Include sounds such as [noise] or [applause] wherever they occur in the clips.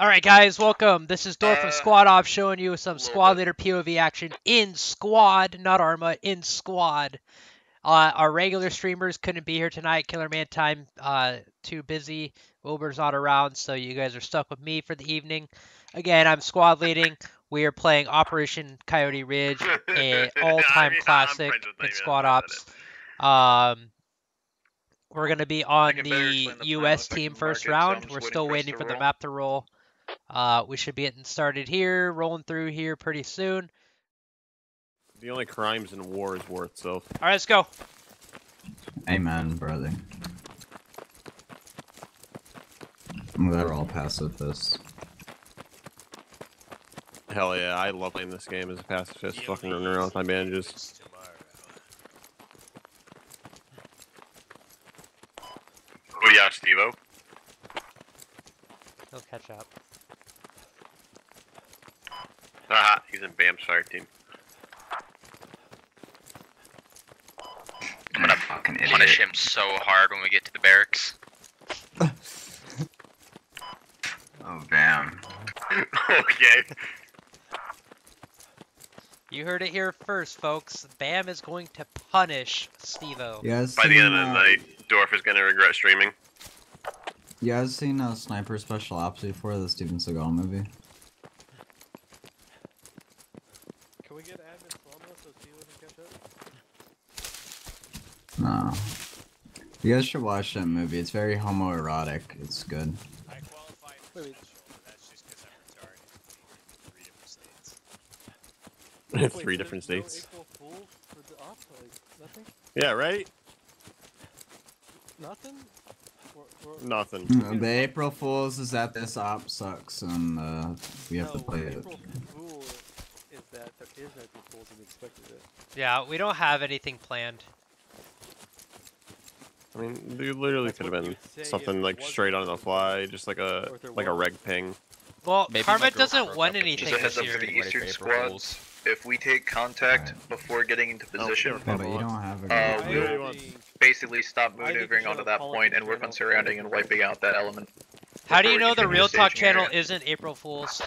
All right, guys, welcome. This is Dorf from Uh, Squad Ops showing you some squad leader POV action in squad, not Arma, in squad. Uh, our regular streamers couldn't be here tonight. Killer Man time, uh, too busy. Wilbur's not around, so you guys are stuck with me for the evening. Again, I'm squad leading. We are playing Operation Coyote Ridge, a [laughs] all-time I mean, classic in squad ops. Um, we're gonna be on the U.S. team first mark it, so I'm round. We're still waiting for the roll. map to roll. Uh, we should be getting started here, rolling through here pretty soon. The only crimes in war is war itself. All right, let's go. Amen, brother. I'm glad we're all pacifists. Hell yeah, I love playing this game as a pacifist, fucking running around with my bandages. Oh yeah, Stevo. He'll catch up. Haha, [laughs] he's in BAM's fire team. I'm gonna Fucking punish him so hard when we get to the barracks. [laughs] Oh, damn. [laughs] okay. You heard it here first, folks. Bam is going to punish Stevo. Yes. By the end of the uh, night, Dorf is gonna regret streaming. You guys seen uh, Sniper Special Ops before the Steven Seagal movie? Can we get admin slow-mo so Steven can catch up? No. You guys should watch that movie. It's very homoerotic. It's good. I qualified for Wait, wait. but that's just because I'm retarded. Three different states. Three Wait, different there's no states. April Fool for the op? Nothing? Yeah, right? Nothing? Or, or, Nothing. Mm, The April Fools is that this op sucks and uh, we have to play it. April Fool is that there is no April Fools and we expected it. Yeah, we don't have anything planned. I mean, you literally That's could have been you'd say if something like straight on the fly, just like a Or if there like a reg ping. Well, Maybe my Karma doesn't broke want up with me. anything this year. for the Eastern April squad. If we take contact Alright. before getting into Oh, position, shit. Yeah, you don't have a Uh, we'll basically stop I think we maneuvering onto that politics point and work on channel surrounding and wiping out that element. How do you know the continue Real Talk channel area. isn't April Fools?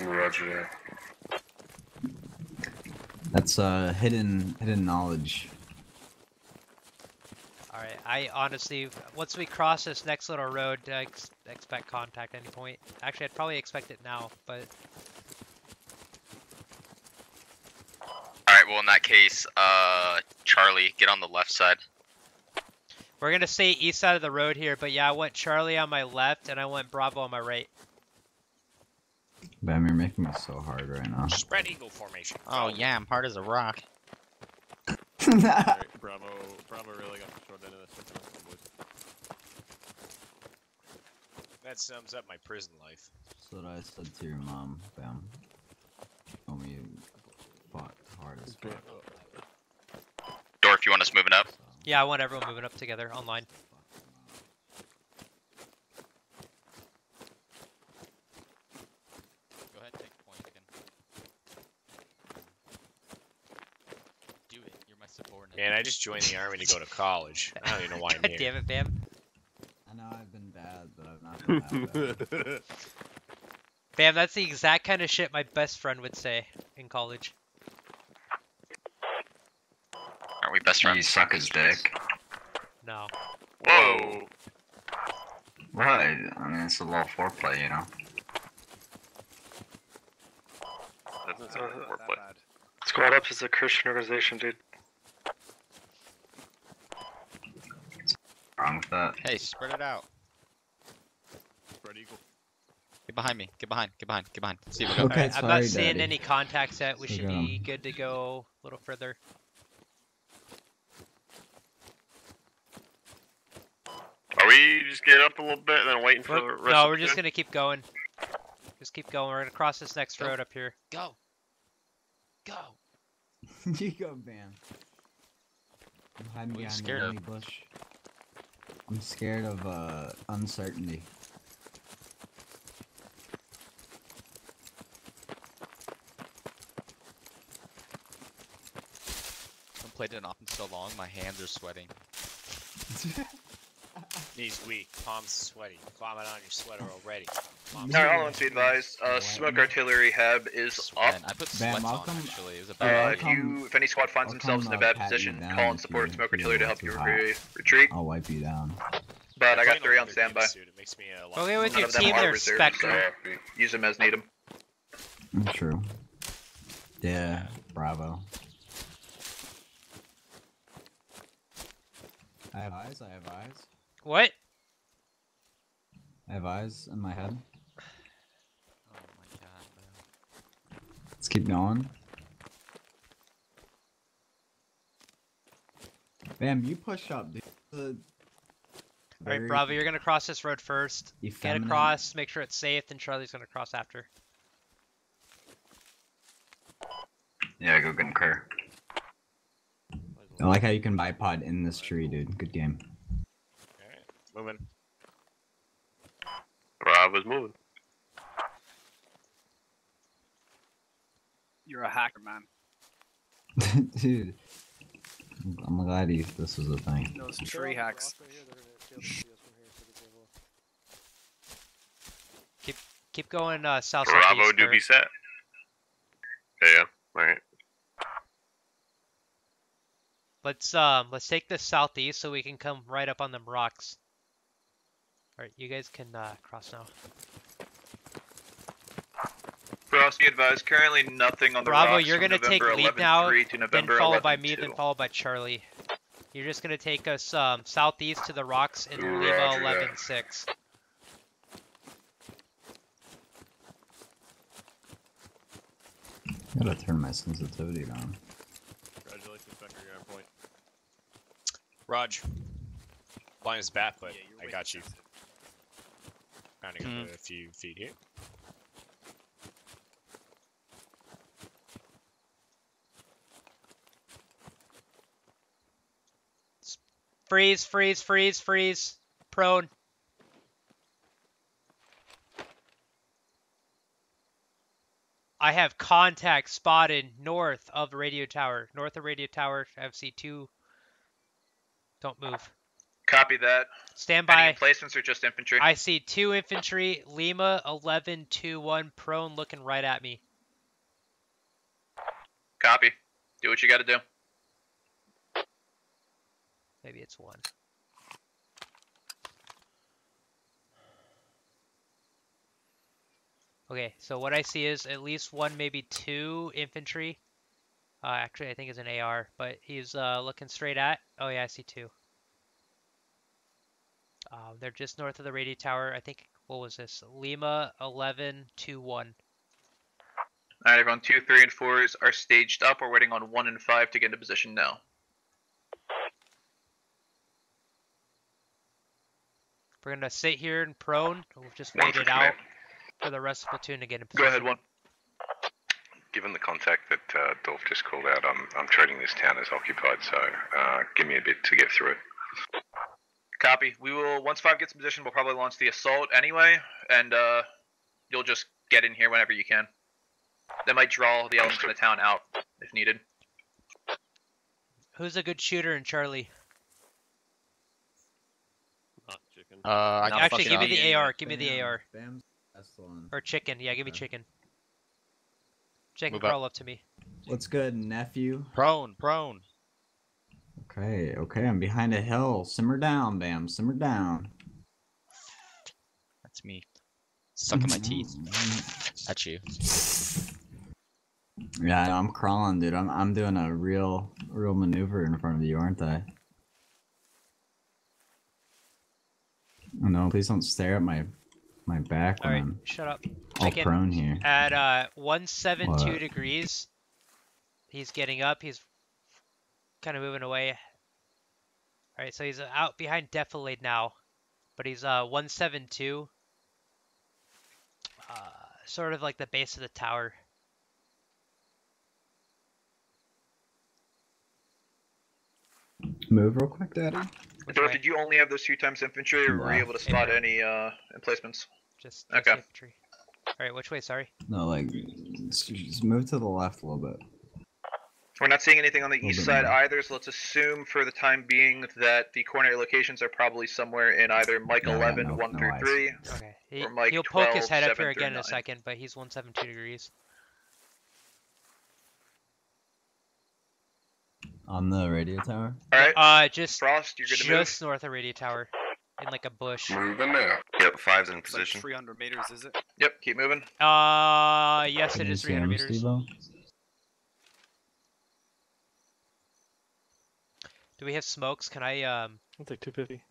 Roger That's uh hidden hidden knowledge. All right. I honestly, once we cross this next little road, I ex- expect contact any point. Actually, I'd probably expect it now, but Alright, well in that case, uh, Charlie, get on the left side. we're gonna stay east side of the road here. But yeah, I want Charlie on my left and I want Bravo on my right. Bam, you're making me so hard right now. Spread eagle formation. Oh yeah, I'm hard as a rock. Alright, [laughs] Bravo, Bravo really got the short end of this. boys. That sums up my prison life. That's what I said to your mom, Bam. Told me you fought hard as fuck. Dorf, you want us moving up? Yeah, I want everyone moving up together online. Go ahead, take point again. Do it, you're my subordinate. Man, I just joined the army to go to college. I don't even know why I'm [laughs] God here. damn it, Bam. I know I've been bad, but I've not been bad. [laughs] Bam, that's the exact kind of shit my best friend would say in college. Aren't we best friends? You suck his dick. No. Whoa! Right. I mean, it's a little foreplay, you know. Doesn't sound like foreplay. Squad Ops is a Christian organization, dude. Wrong with that. Hey, spread it out. Spread eagle. Get behind me. Get behind. Get behind. Get behind. See if we [laughs] go. Okay, Alright, I'm not seeing Daddy. any contacts yet. We So should go. be good to go a little further. Are we just getting up a little bit and then waiting for We're- rest no, of we're the just gonna keep going. Just keep going. We're gonna cross this next Go. road up here. Go. Go. [laughs] you go, man. I'm hiding What are behind scared the of? money bush. I'm scared of uh uncertainty. I've played it off in so long, my hands are sweating. [laughs] [laughs] Knees weak, palms sweaty, vomit on your sweater already. Mom's Alright, gonna all be be advised. Uh, smoke artillery hab is up. Sweat. I put Bam, sweats I'll on actually. It was a Uh, bad if idea. you, if any squad finds I'll themselves come, in a uh, bad position, call and support you smoke artillery to help you re- retreat. I'll wipe you down. But I playing got three on leather game standby. suit, It makes me a lot Okay, with None your of them team, are there's reserves, Spectre. so use them as need them. True. Yeah, bravo. I have eyes, I have eyes. What? I have eyes in my head. Oh my god, bro. Let's keep going. Bam, you push up, dude. The All right, Bravo, you're gonna cross this road first. Get across, make sure it's safe, then Charlie's gonna cross after. Yeah, go get Kerr. I like how you can bipod in this tree, dude. Good game. Alright, moving. Bravo's moving. You're a hacker, man. [laughs] dude. I'm glad you, this was a thing. Those tree hacks. Keep keep going uh, south Bravo southeast. do Kurt. be set. Yeah, yeah. Alright. Let's um let's take the southeast so we can come right up on them rocks. All right, you guys can uh, cross now. Frost, be advised, currently nothing on the Bravo, rocks you're gonna take November lead now, to Then November followed by me, 11-2. then followed by Charlie. You're just gonna take us um southeast to the rocks in Lima Roger that. 11 6. Gotta turn my sensitivity down. Congratulations, Becker, you're on point. Raj. Line is bat, but Yeah, I got you. Rounding Hmm. up a few feet here. Freeze, freeze, freeze, freeze. Prone. I have contact spotted north of the radio tower. North of radio tower, I FC2. Don't move. Copy that. Stand Any by. emplacements or just infantry? I see two infantry, Lima 11 2 1 prone looking right at me. Copy. Do what you gotta do. Maybe it's one. Okay, so what I see is at least one, maybe two infantry. Uh, actually, I think it's an AR, but he's uh, looking straight at. Oh yeah, I see two. Uh, they're just north of the radio tower. I think what was this? Lima 11 2 1. Alright, everyone, 2, 3, and 4s are staged up. We're waiting on 1 and 5 to get into position now. We're gonna sit here and prone. We'll just One wait it out for the rest of the platoon to get in position. Go ahead, 1. Given the contact that uh, Dolph just called out, I'm, I'm treating this town as occupied, so uh, give me a bit to get through it. Copy. We will, once 5 gets in position, we'll probably launch the assault anyway, and uh, you'll just get in here whenever you can. They might draw the elements in the town out if needed. Who's a good shooter in Charlie? Not chicken. Uh, I No, Actually, give me the AR. Give me the AR. Bam's that's the one. Or chicken. Yeah, give me chicken. Chicken, Move up. crawl up to me. What's good, nephew? Prone, prone. Okay, okay, I'm behind a hill. Simmer down, Bam. Simmer down. That's me. Sucking my teeth. [laughs] At you. Yeah, I'm crawling, dude. I'm I'm doing a real real maneuver in front of you, aren't I? Oh no, please don't stare at my my back All when right, I'm shut up. all Chicken. prone here. At uh 172 What? degrees, he's getting up. He's kind of moving away. All right, so he's uh, out behind Defilade now, but he's uh 172. Uh, sort of like the base of the tower. Move real quick, Daddy. Which Dorf, way? did you only have those two times infantry, or were you able to spot any uh, emplacements? Just, just Okay. infantry. All right, which way? Sorry. No, like just just move to the left a little bit. We're not seeing anything on the east side either, so let's assume for the time being that the coordinate locations are probably somewhere in either Mike Yeah, 11, no- 1 no through eyes. 3. Okay. He, Or Mike he'll poke his head up here again in a second, but he's 172 degrees. On the radio tower? All right. Uh, just Frost, you're good to move. just north of radio tower, in like a bush. Moving there. Yep, five's in It's like 300 meters, is it? Yep, keep moving. Uh, yes, Can it you is see 300 meters. Steve-O? Do we have smokes? Can I um I'll take 250.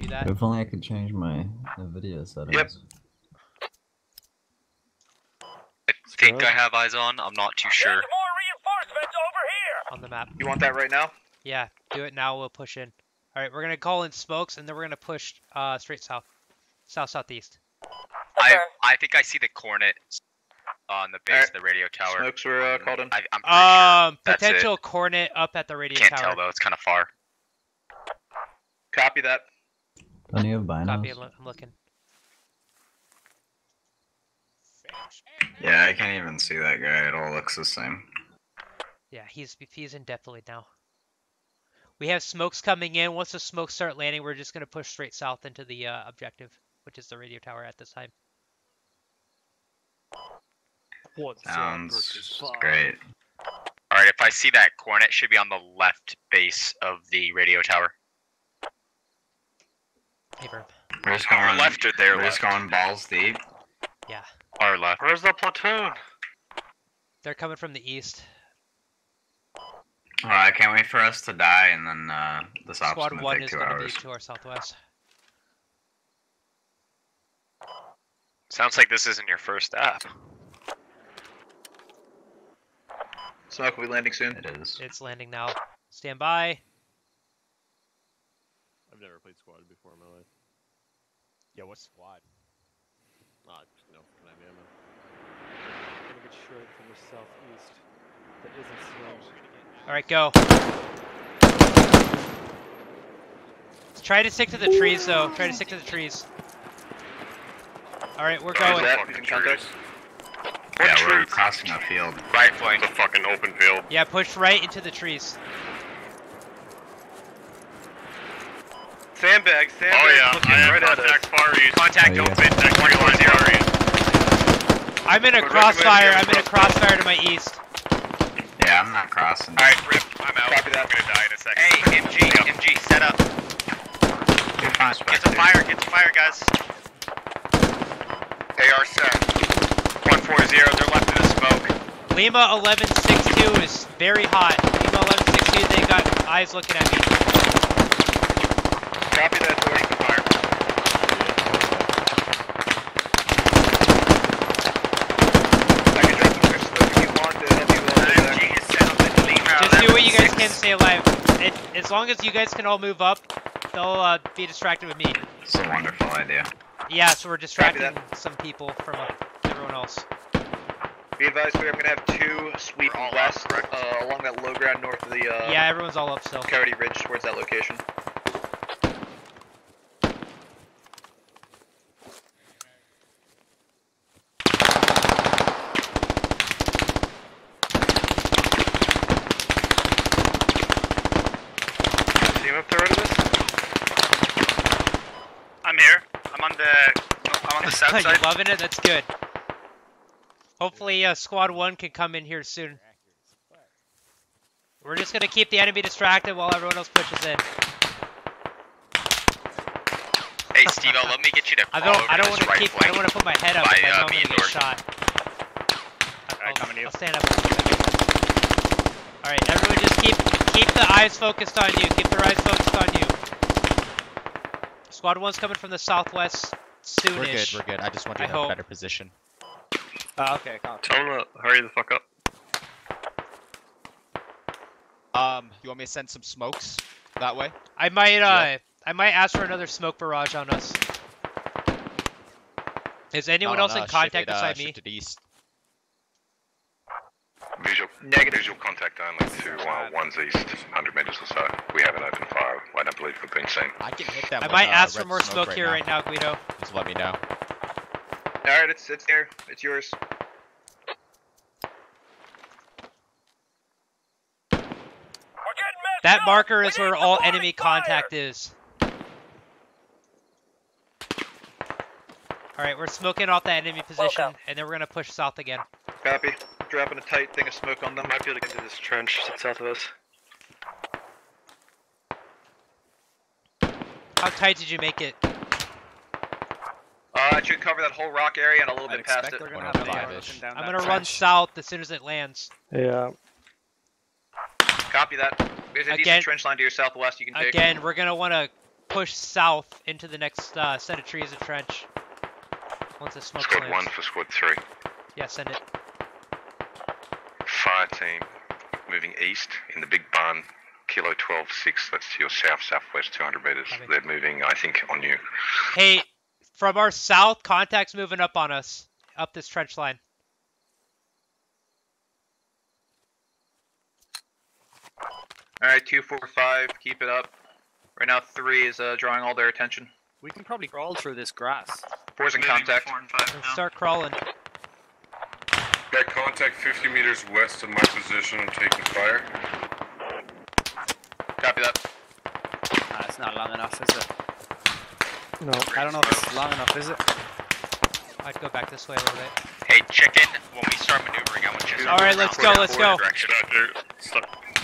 do that? If only I could change my video settings. Yep. I think I have eyes on. I'm not too sure. More reinforcements over here. on the map? You want that right now? Yeah, do it now. We'll push in. All right, we're gonna call in smokes, and then we're gonna push uh straight south, south southeast. I I think I see the Kornet on the base Alright. of the radio tower. Smokes were uh, Um, called in. I, I'm pretty sure. Um, That's it. potential Kornet up at the radio Can't tower. tell though. It's kind of far. Copy that. Don't you have binos? Copy. I'm looking. Yeah, I can't even see that guy. It all looks the same. Yeah, he's he's indefinitely now. We have smokes coming in. Once the smokes start landing, we're just gonna push straight south into the uh, objective, which is the radio tower at this time. What's Sounds versus great. All right, if I see that Kornet, it should be on the left base of the radio tower. Hey, bro. We're just going left or there. We're just going balls deep. Yeah, Our left. Where's the platoon? they're coming from the east. Well, I can't wait for us to die, and then uh, this op's Squad gonna one take is gonna be to our southwest. Sounds like this isn't your first app. Smoke will be landing soon. It is. It's landing now. Stand by. I've never played squad before in my life. Yeah, what's squad? Ah, just no fucking idea, man. Gonna get shredded from the southeast. That isn't slow. All right, go. Try to stick to the trees, though. Try to stick to the trees. All right, we're Is going. That fucking using? Yeah, we're crossing a field. Right flank. It's a fucking open field. Yeah, push right into the trees. Sandbag, sandbag. Oh yeah, looking I have right at us. contact far east. Contact Oh, yeah. open. Next One line zero. far east. I'm in a We're crossfire. I'm in a crossfire to my east. Yeah, I'm not crossing. All right, Rip. I'm out. Copy that. I'm gonna die in a second. Hey, MG, MG, set up. Get some fire. Get some fire, guys. AR set. 140. They're left in the smoke. Lima 1162 is very hot. Lima 1162, they got eyes looking at me. Copy that, Tor. I can drop some smoke if you want to help you with that. MG is set up in Lima. Just do what you guys 11-6. can, stay alive. It, as long as you guys can all move up, they'll uh, be distracted with me. It's a wonderful idea. Yeah, so we're distracting some people from uh, everyone else. Be advised, we're gonna have two sweep west up, uh, along that low ground north of the uh, yeah, everyone's all up still. Coyote Ridge towards that location. See up the road? I'm here. I'm on the. I'm on the [laughs] south you side. loving it? That's good. Hopefully, uh, Squad 1 can come in here soon. We're just gonna keep the enemy distracted while everyone else pushes in. Hey, Steve, let me get you to [laughs] I don't. over I to don't this want to right keep. I don't want to put my head up. by, if I know uh, I'm gonna and get North. shot. I'll, Alright, coming to you. I'll stand up. All right, everyone, just keep keep the eyes focused on you. Keep their eyes focused on you. Squad one's coming from the southwest soonish. We're good, we're good. I just want you to have hope. a better position. Uh, okay, count. Tell him to hurry the fuck up. Um, you want me to send some smokes that way? I might. Uh, Yeah. I might ask for another smoke barrage on us. Is anyone No, else no, in contact it, uh, beside me? shift east. Visual, Negative. visual contact only to uh, one's east, 100 meters or so. We have an open fire. I don't believe we've been seen. I can hit them I with, might uh, ask for red more smoke, right here now. right now, Guido. Just let me know. All right, it's it's there. It's yours. That marker is where all enemy contact is. All right, we're smoking off that enemy position, and then we're gonna push south again. Copy. Dropping a tight thing of smoke on them. Might be able to get to this trench that's south of us. How tight did you make it? Uh, it should cover that whole rock area and a little I'd bit past it. gonna have an 105 AR -ish. looking down I'm gonna run south as soon as it lands. Yeah. Copy that. There's a Again- decent trench line to your southwest you can take. Again, we're gonna want to push south into the next uh, set of trees and trench. Once the smoke Squad lands. one for squad three. Yeah, send it. Fire team moving east in the big barn. Kilo 12-6, that's to your south, southwest 200 meters. Copy. They're moving, I think, on you. Hey, from our south, contacts moving up on us, up this trench line. Alright, two, four, five, keep it up. Right now, three is uh, drawing all their attention. We can probably crawl through this grass. Four's in contact. Let's start crawling. Got contact 50 meters west of my position. I'm taking fire. Copy that. Nah, it's not long enough, is it? No. I don't know if it's long enough, is it? I'd go back this way a little bit. Hey, chicken, when we start maneuvering, I want you to All right, let's go, let's go. Direction.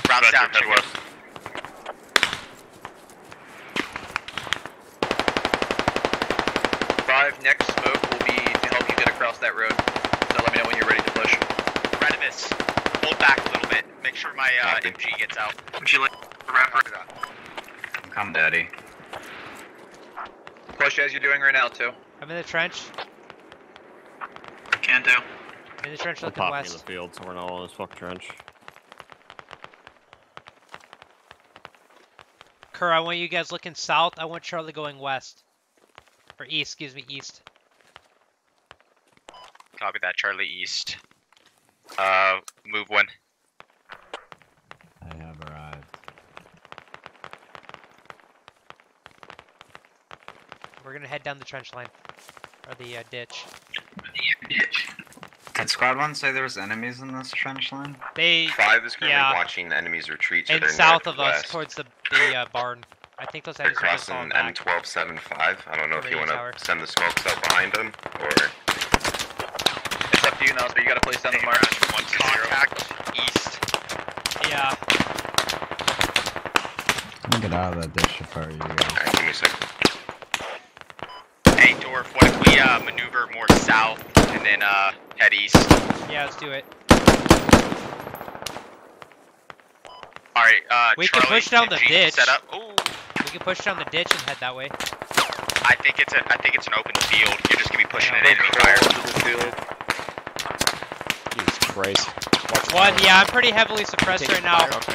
Stop. Down to west. Five, next smoke will be to help you get across that road. So let me know when you're ready to push. Redimus, hold back a little bit. Make sure my uh, MG gets out. Would you like to wrap it up? Come, daddy. Push as you're doing right now, too. I'm in the trench. Can do. In the trench They're looking popping in the field, so we're not all in this fuck trench. Kerr, I want you guys looking south. I want Charlie going west. Or east, excuse me, east. Copy that, Charlie East. Uh, move one. I have arrived. We're gonna head down the trench line. Or the uh, ditch. Did squad one say there was enemies in this trench line? They Five is currently yeah. watching the enemies retreat to and their south of us towards the the uh, barn. I think those They're enemies are crossing falling back. M1275. I don't know if you want to send the smokes out behind them or It's up to you now, but you gotta place down the mark. One to zero. Contact East. Yeah. Let me get out of that ditch if I were you guys. Alright, give me a second. Hey, Dorf, what if we uh, maneuver more south and then uh, head east? Yeah, let's do it. Alright, uh, We can push down the ditch. Set up. Ooh, We can push down the ditch and head that way. I think it's a, I think it's an open field. You're just gonna be pushing Yeah. it enemy fire. Jesus Christ. Watch One, fire. yeah, I'm pretty heavily suppressed right now. fire off me.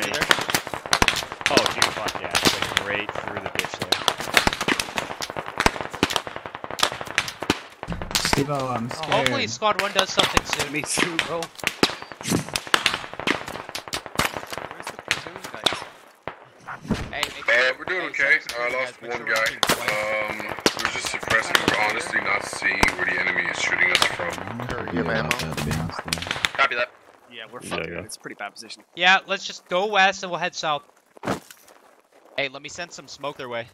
Oh, dude, fuck yeah. It's like right through the ditch there. Steve-O, I'm Oh, hopefully Squad 1 does something soon. Me too, bro. Where's the platoon, guys? Hey, make sure- we're doing okay. I some lost one guy. Um, we're just suppressing. We're honestly not seeing where the enemy is shooting us from. I'm not Sure, sure you have about ammo? that, to be honest with you. Copy that. Yeah, we're Yeah, fucked. yeah. man. It's a pretty bad position. Yeah, let's just go west and we'll head south. Hey, let me send some smoke their way.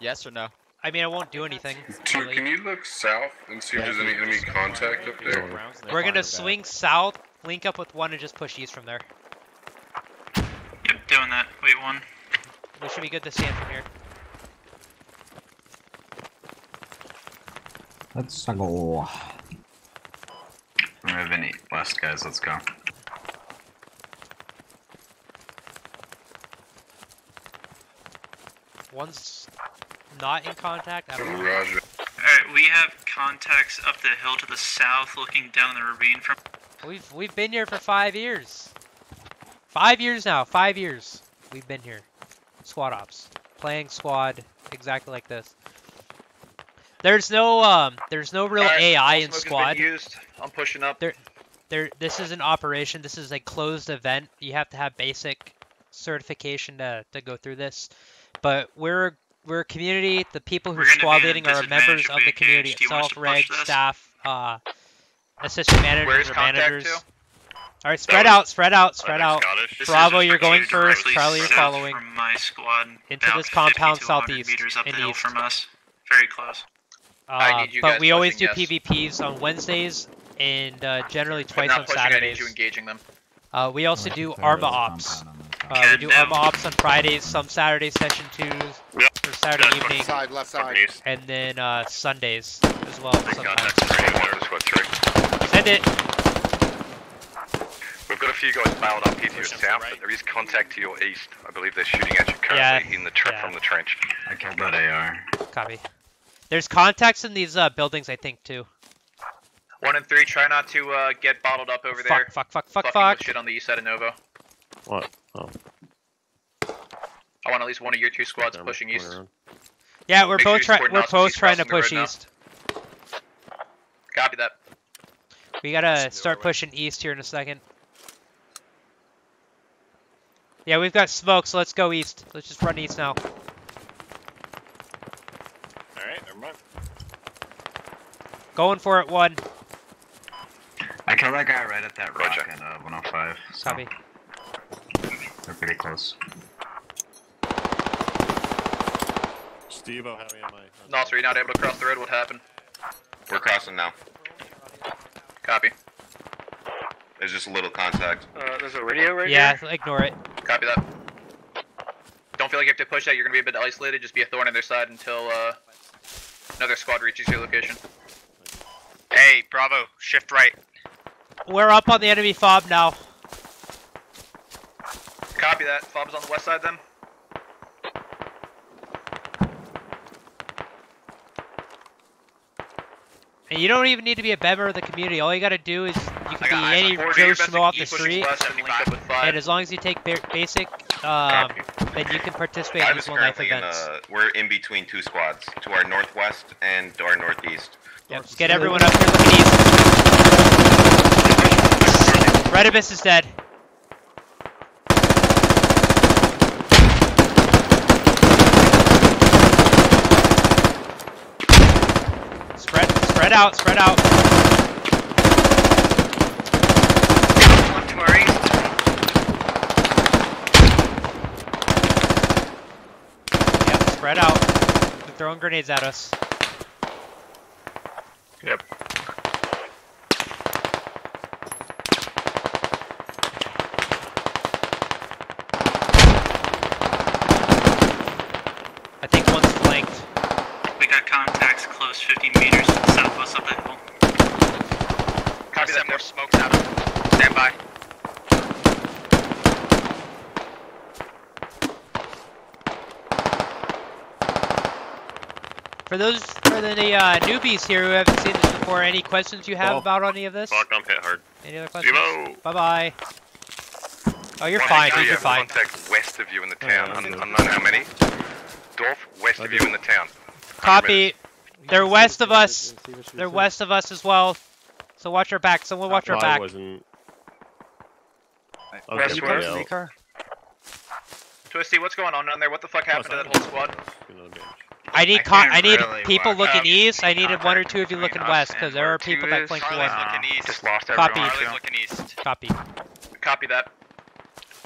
Yes or no? I mean, I won't do anything. Two, really. can you look south and see if there's any enemy contact up there? We're gonna swing south, link up with one, and just push east from there. Yep, doing that. Wait one. We should be good to stand from here. Let's go. We're moving east west, guys. Let's go. One's not in contact. I don't. Roger. Alright, we have contacts up the hill to the south looking down the ravine from We've we've been here for five years. Five years now. Five years. We've been here. Squad ops, playing squad exactly like this. There's no um. There's no real Alright, AI in smoke has been squad. used. I'm pushing up. There, there. This is an operation. This is a closed event. You have to have basic certification to to go through this. But we're we're a community. The people who We're squad be at a leading are members of the community engage. Do you want us itself. Reg, staff, uh, assistant managers or managers. to? All right, spread out, spread out, spread out. Bravo, you're going first. Charlie, you're following. From my squad, Into this compound 50 to 100 southeast meters up and the hill east. from us. Very close. Uh, but we always do yes. PvPs on Wednesdays and uh, generally twice not on pushing, I need Saturdays. you engaging them. Uh, we also do Arma Ops. compound on the top. Uh, we do Arma Ops on Fridays, some Saturday session twos, or Saturday evening, Side, left side. And then uh, Sundays as well. Sometimes. contact on radio tower, squad three. Send it. We've got a few guys bailed up here to your Push up to south, right. but there is contact to your east. I believe they're shooting at you currently Yeah, in the yeah. from the trench. I killed that AR. Copy. There's contacts in these uh, buildings, I think, too. One and three, try not to uh, get bottled up over there. Fuck, fuck, fuck, fuck, Fucking fuck. shit on the east side of Novo. What? Oh. I want at least one of your two squads damn it, pushing east. around. Yeah, we're Make sure both you trying. We're both trying to crossing the road push now. east. Copy that. We gotta start pushing east here in a second. Yeah, we've got smoke, so let's go east. Let's just run east now. Alright, never mind. Going for it, one. I killed that guy right at that rock Roger. at uh, 105. So Copy. They're pretty close. Steve, have me on my. on No, sir, you're not able to cross the road. What happened? We're crossing now. Copy. There's just a little contact. Uh, there's a radio right Yeah, here. ignore it. Copy that. Don't feel like you have to push that. You're gonna be a bit isolated. Just be a thorn in their side until uh, another squad reaches your location. Hey, Bravo, shift right. We're up on the enemy fob now. Copy that. Fob's on the west side then. And you don't even need to be a member of the community. All you gotta do is you can be any Joe Schmo off the street, and link up with five. and as long as you take ba- basic, um, then you can participate in these one life currently in events. uh, we're in between two squads, to our northwest and to our northeast. Yep, get everyone up here looking east. Redibus is dead. Spread, spread out, spread out. One to our east. Yep, spread out. They're throwing grenades at us. Yep. I think one's flanked. We got contacts close 15 meters southwest of the hill. Copy that. Send more smokes out. Stand by. For those for the uh, newbies here who haven't seen this before, any questions you have Oh. about any of this? Fuck, I'm hit hard. Any other questions? Steve-o! Bye bye. Oh, you're One fine, HQ, dude. you You're fine. Contact west of you in the Oh, town. yeah, Un- that's good. unknown how many. Dorf, west I of you in the town. Copy. They're west of us. See what she They're west of us as well. So watch our back. Someone watch our I back. wasn't. I was West gonna west. bail. Maker? Twisty, what's going on down there? What the fuck happened to that whole squad? Another bitch. I need I con- I need really people walk looking up. east. I needed one or two of you looking west because there are people that that is. flank Charlie's one. looking east. Just lost Copy. everyone. Charlie's looking east. Copy. Copy that.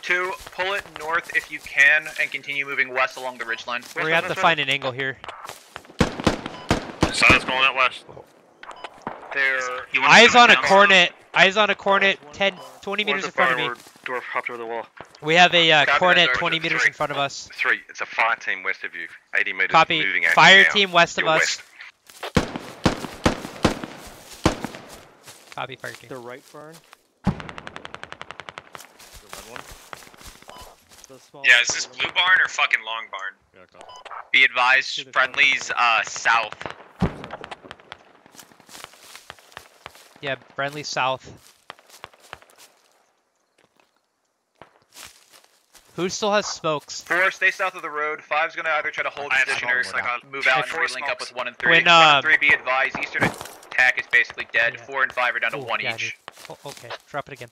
Two, pull it north if you can, and continue moving west along the ridgeline. We're gonna have to find an angle here. Silence going out west. They're You wanna Eyes on a Kornet. Eyes on a Kornet. 10, 20 meters in front of me. Firework. Dorf hopped over the wall. We have a uh, Kornet 20 meters in front of us. Three, it's a fire team west of you. 80 meters Copy. moving at you Fire now. team west of You're us. west. Copy, fire team. The right barn. The red one? The small Yeah, is this blue barn or fucking long barn? Yeah. Be advised, friendlies uh, south. Yeah, friendly south. Who still has smokes? Four, stay south of the road. Five's gonna either try to hold I position or smokes, move out and four re-link up with one and three. When, one and um, three, be advised, eastern attack is basically dead. Yeah. Four and five are down to one yeah, each. Oh, okay, drop it again.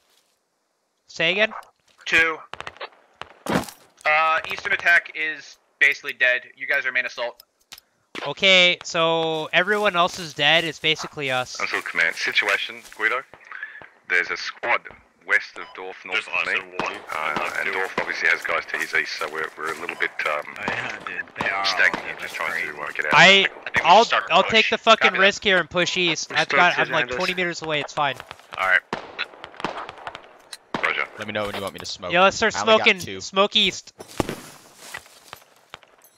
Say again? Two. Uh, eastern attack is basically dead. You guys are main assault. Okay, so everyone else is dead. It's basically us. Until command. Situation, Guido. There's a squad west of Dorf, north There's of eyes me. one. Uh, and Dorf obviously has guys to his east, so we're, we're a little bit um, Oh, yeah, dude. They are all stagnant. dead. Just trying to uh, get out. I I think I'll I'll push. take the fucking Copy that. risk here and push east. I've got, I'm like 20 meters away. It's fine. All right. Roger. Let me know when you want me to smoke. Yeah, let's start I only got smoking. Smoke east.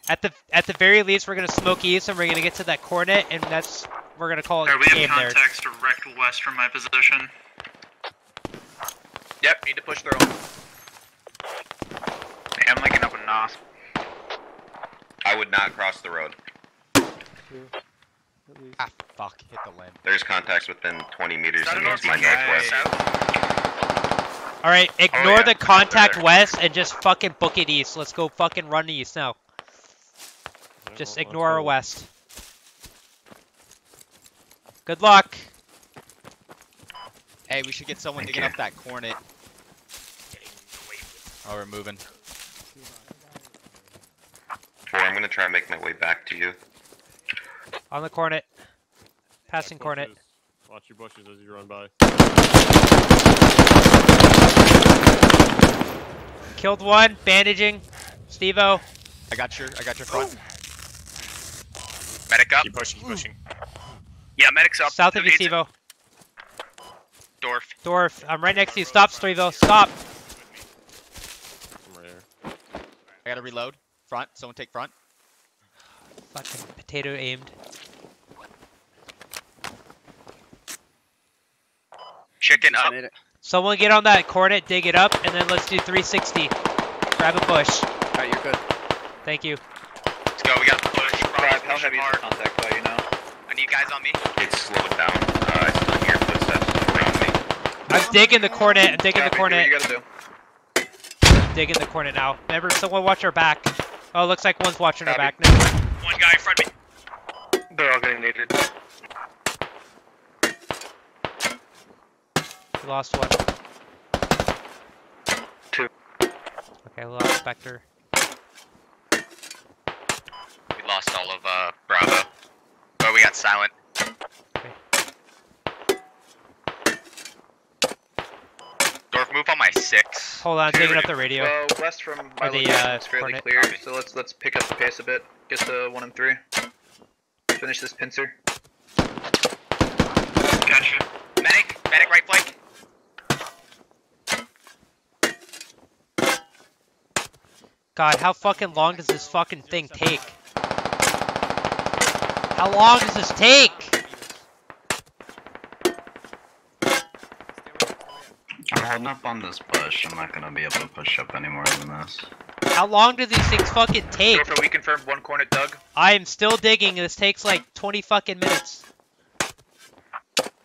At the at the very least, we're gonna smoke east, and we're gonna get to that Kornet, and that's we're gonna call it Alright, we have game there. contacts direct west from my position. Yep, need to push through them. I'm linking up with Nos. I would not cross the road. Two, at least. Ah, fuck. Hit the limb. There's contacts within 20 meters Is that and it's my northwest. All right, ignore yeah, the contact west and just fucking book it east. Let's go fucking run east now. Just ignore our west. Good luck. Hey, we should get someone Thank digging you. up that Kornet. Oh, we're moving. Four, I'm gonna try and make my way back to you. On the Kornet. Watch Passing Kornet. bushes. Watch your bushes as you run by. Killed one. Bandaging. Stevo. I got your, I got your front. Medic up. Keep pushing, keep pushing. Yeah, medic's up. South of Who you, needs it? Stevo. Dorf. Dorf. I'm right next to you. Stop, Stevo. Stop. I'm right here. I gotta reload. Front. Someone take front. Fucking potato aimed. Chicken up. Made it. Someone get on that Kornet, dig it up, and then let's do 360. Grab a bush. Alright, you're good. Thank you. Let's go. We got the push. Five, how heavy is the contact by you now? I need guys on me. It's slowed down. Uh, I still hear footsteps around me. I'm digging the Kornet. I'm digging the Copy, do what Kornet. you gotta do. Digging the Kornet now. Remember, someone watch our back. Oh, looks like one's watching our back. Never. One guy in front of me. They're all getting needed. We lost one. Two. Okay, we lost Spectre. We lost all of uh, Bravo. Oh, we got silent. Dorf, move on my six. Hold on, digging up the radio. Uh, west from my Or the, location uh, is fairly Kornet. clear, Copy. so let's let's pick up the pace a bit. Get to one and three. Finish this pincer. Gotcha. Medic, medic, right flank. God, how fucking long does this fucking thing take? How long does this take? I'm holding up on this push. I'm not gonna be able to push up any more than this. How long do these things fucking take? Dorf, we confirmed one Kornet dug? I am still digging. This takes like 20 fucking minutes.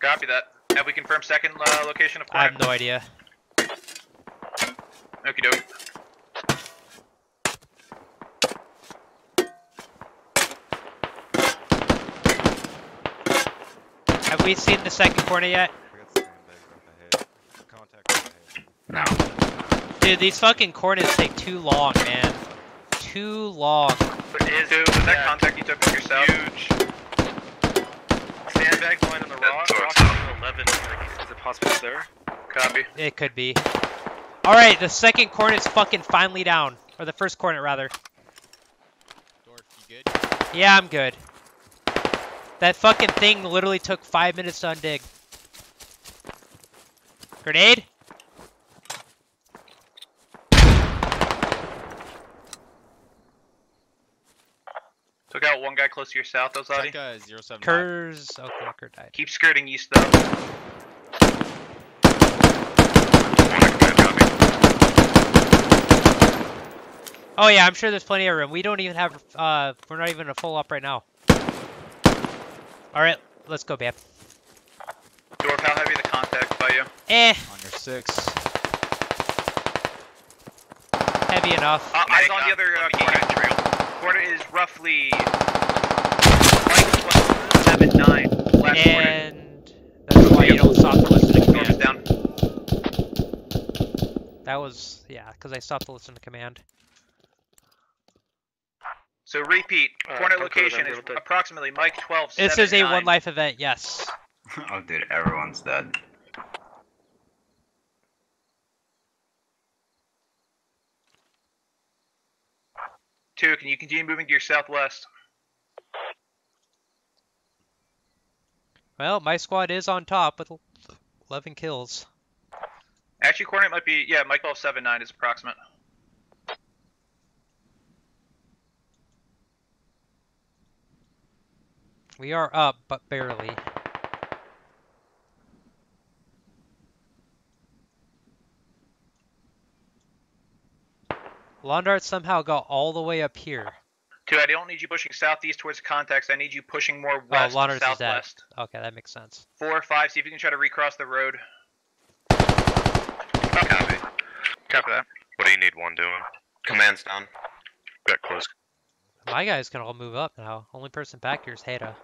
Copy that. Have we confirmed second uh, location of corner? I have no idea. Okie doke. Have we seen the second corner yet? No. Dude, these fucking Kornets take too long, man. Too long. Is, Dude, was that contact you took from yourself? Huge. Sandbags lying on the rock. rock 11. Like, is it possible it's there? Copy. It could be. Alright, the second Kornet's fucking finally down. Or the first Kornet, rather. Dorf, you good? Yeah, I'm good. That fucking thing literally took five minutes to undig. Grenade? Took out one guy close to your south, Ozadi. Check uh, 079. Kurz. Okay, Kur died. Keep skirting east though. Oh yeah, I'm sure there's plenty of room. We don't even have, uh, we're not even a full up right now. Alright, let's go, Bam. Dorf, how heavy the contact by you? Eh, On your six. heavy enough. Uh, eyes on the other uh, Let me get corner. trail. Corner is roughly 7, 9, last and morning. that's why you don't stop to listen to command. Down. That was, yeah, because I stopped to listen to command. So repeat, All corner location is approximately Mike 12, This seven, is a nine. one life event, yes. [laughs] oh dude, everyone's dead. Two, can you continue moving to your southwest? Well, my squad is on top with 11 kills. Actually, coordinate might be yeah. Mike twelve seven nine is approximate. We are up, but barely. Londart somehow got all the way up here. Two, I don't need you pushing southeast towards context. I need you pushing more west, oh, Londart's is dead. southwest. Okay, that makes sense. Four or five. See if you can try to recross the road. Copy. Copy that. What do you need one doing? Command's down. Got close. My guys can all move up now. Only person back here is Heda.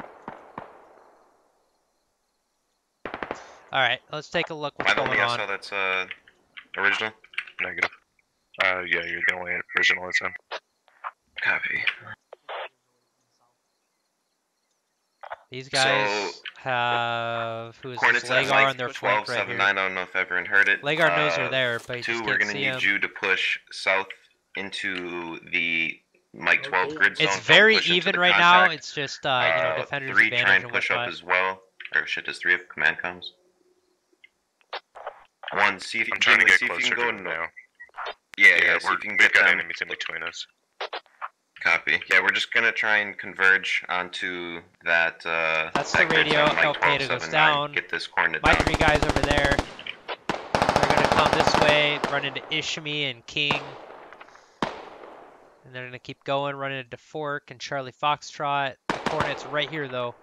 Alright, let's take a look what's Am I the going only on. SO that's uh, original? Negative. Uh, yeah, you're the only original that's in. Copy. These guys have who is Kornets this? at Lagar Mike on their flank 12, right 7, here. 9, I don't know if everyone heard it. Lagar knows Uh, you're there, but you Two, just we're gonna see need him. you to push south into the Mike 12 grid zone. It's very even the right now. It's just uh, you know Uh, defenders Three, try advantage and and push up as well. Or shit, does three have command comes? One, see if you I'm can trying to get see if you closer can go to in them now. Yeah, yeah, Yeah, see we're, if you can get got them. enemies in between us. Copy. Yeah, we're just gonna try and converge onto that. Uh, That's the that grid radio. zone, Mike Al 12, Qaeda goes down. Get this coordinate My down. three guys over there. They're gonna come this way, run into Ishmi and King. And they're gonna keep going, run into Fork and Charlie Foxtrot. The coordinates right here though.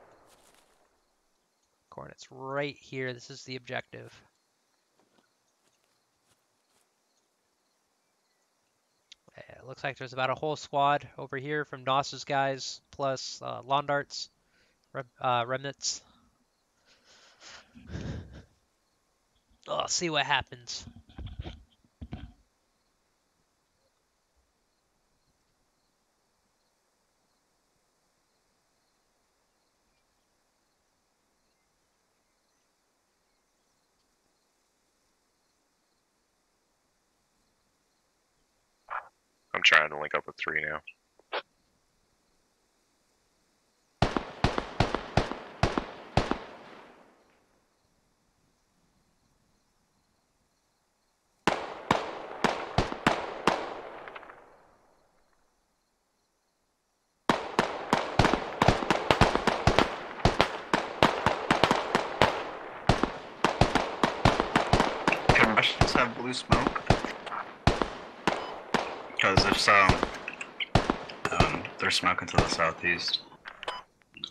Coordinates right here. This is the objective. It looks like there's about a whole squad over here from Doss's guys, plus uh, Londarts, rem- uh, remnants. [laughs] I'll see what happens. Trying to link up with three now. Russians have blue smoke? Because if so, um, they're smoking to the southeast.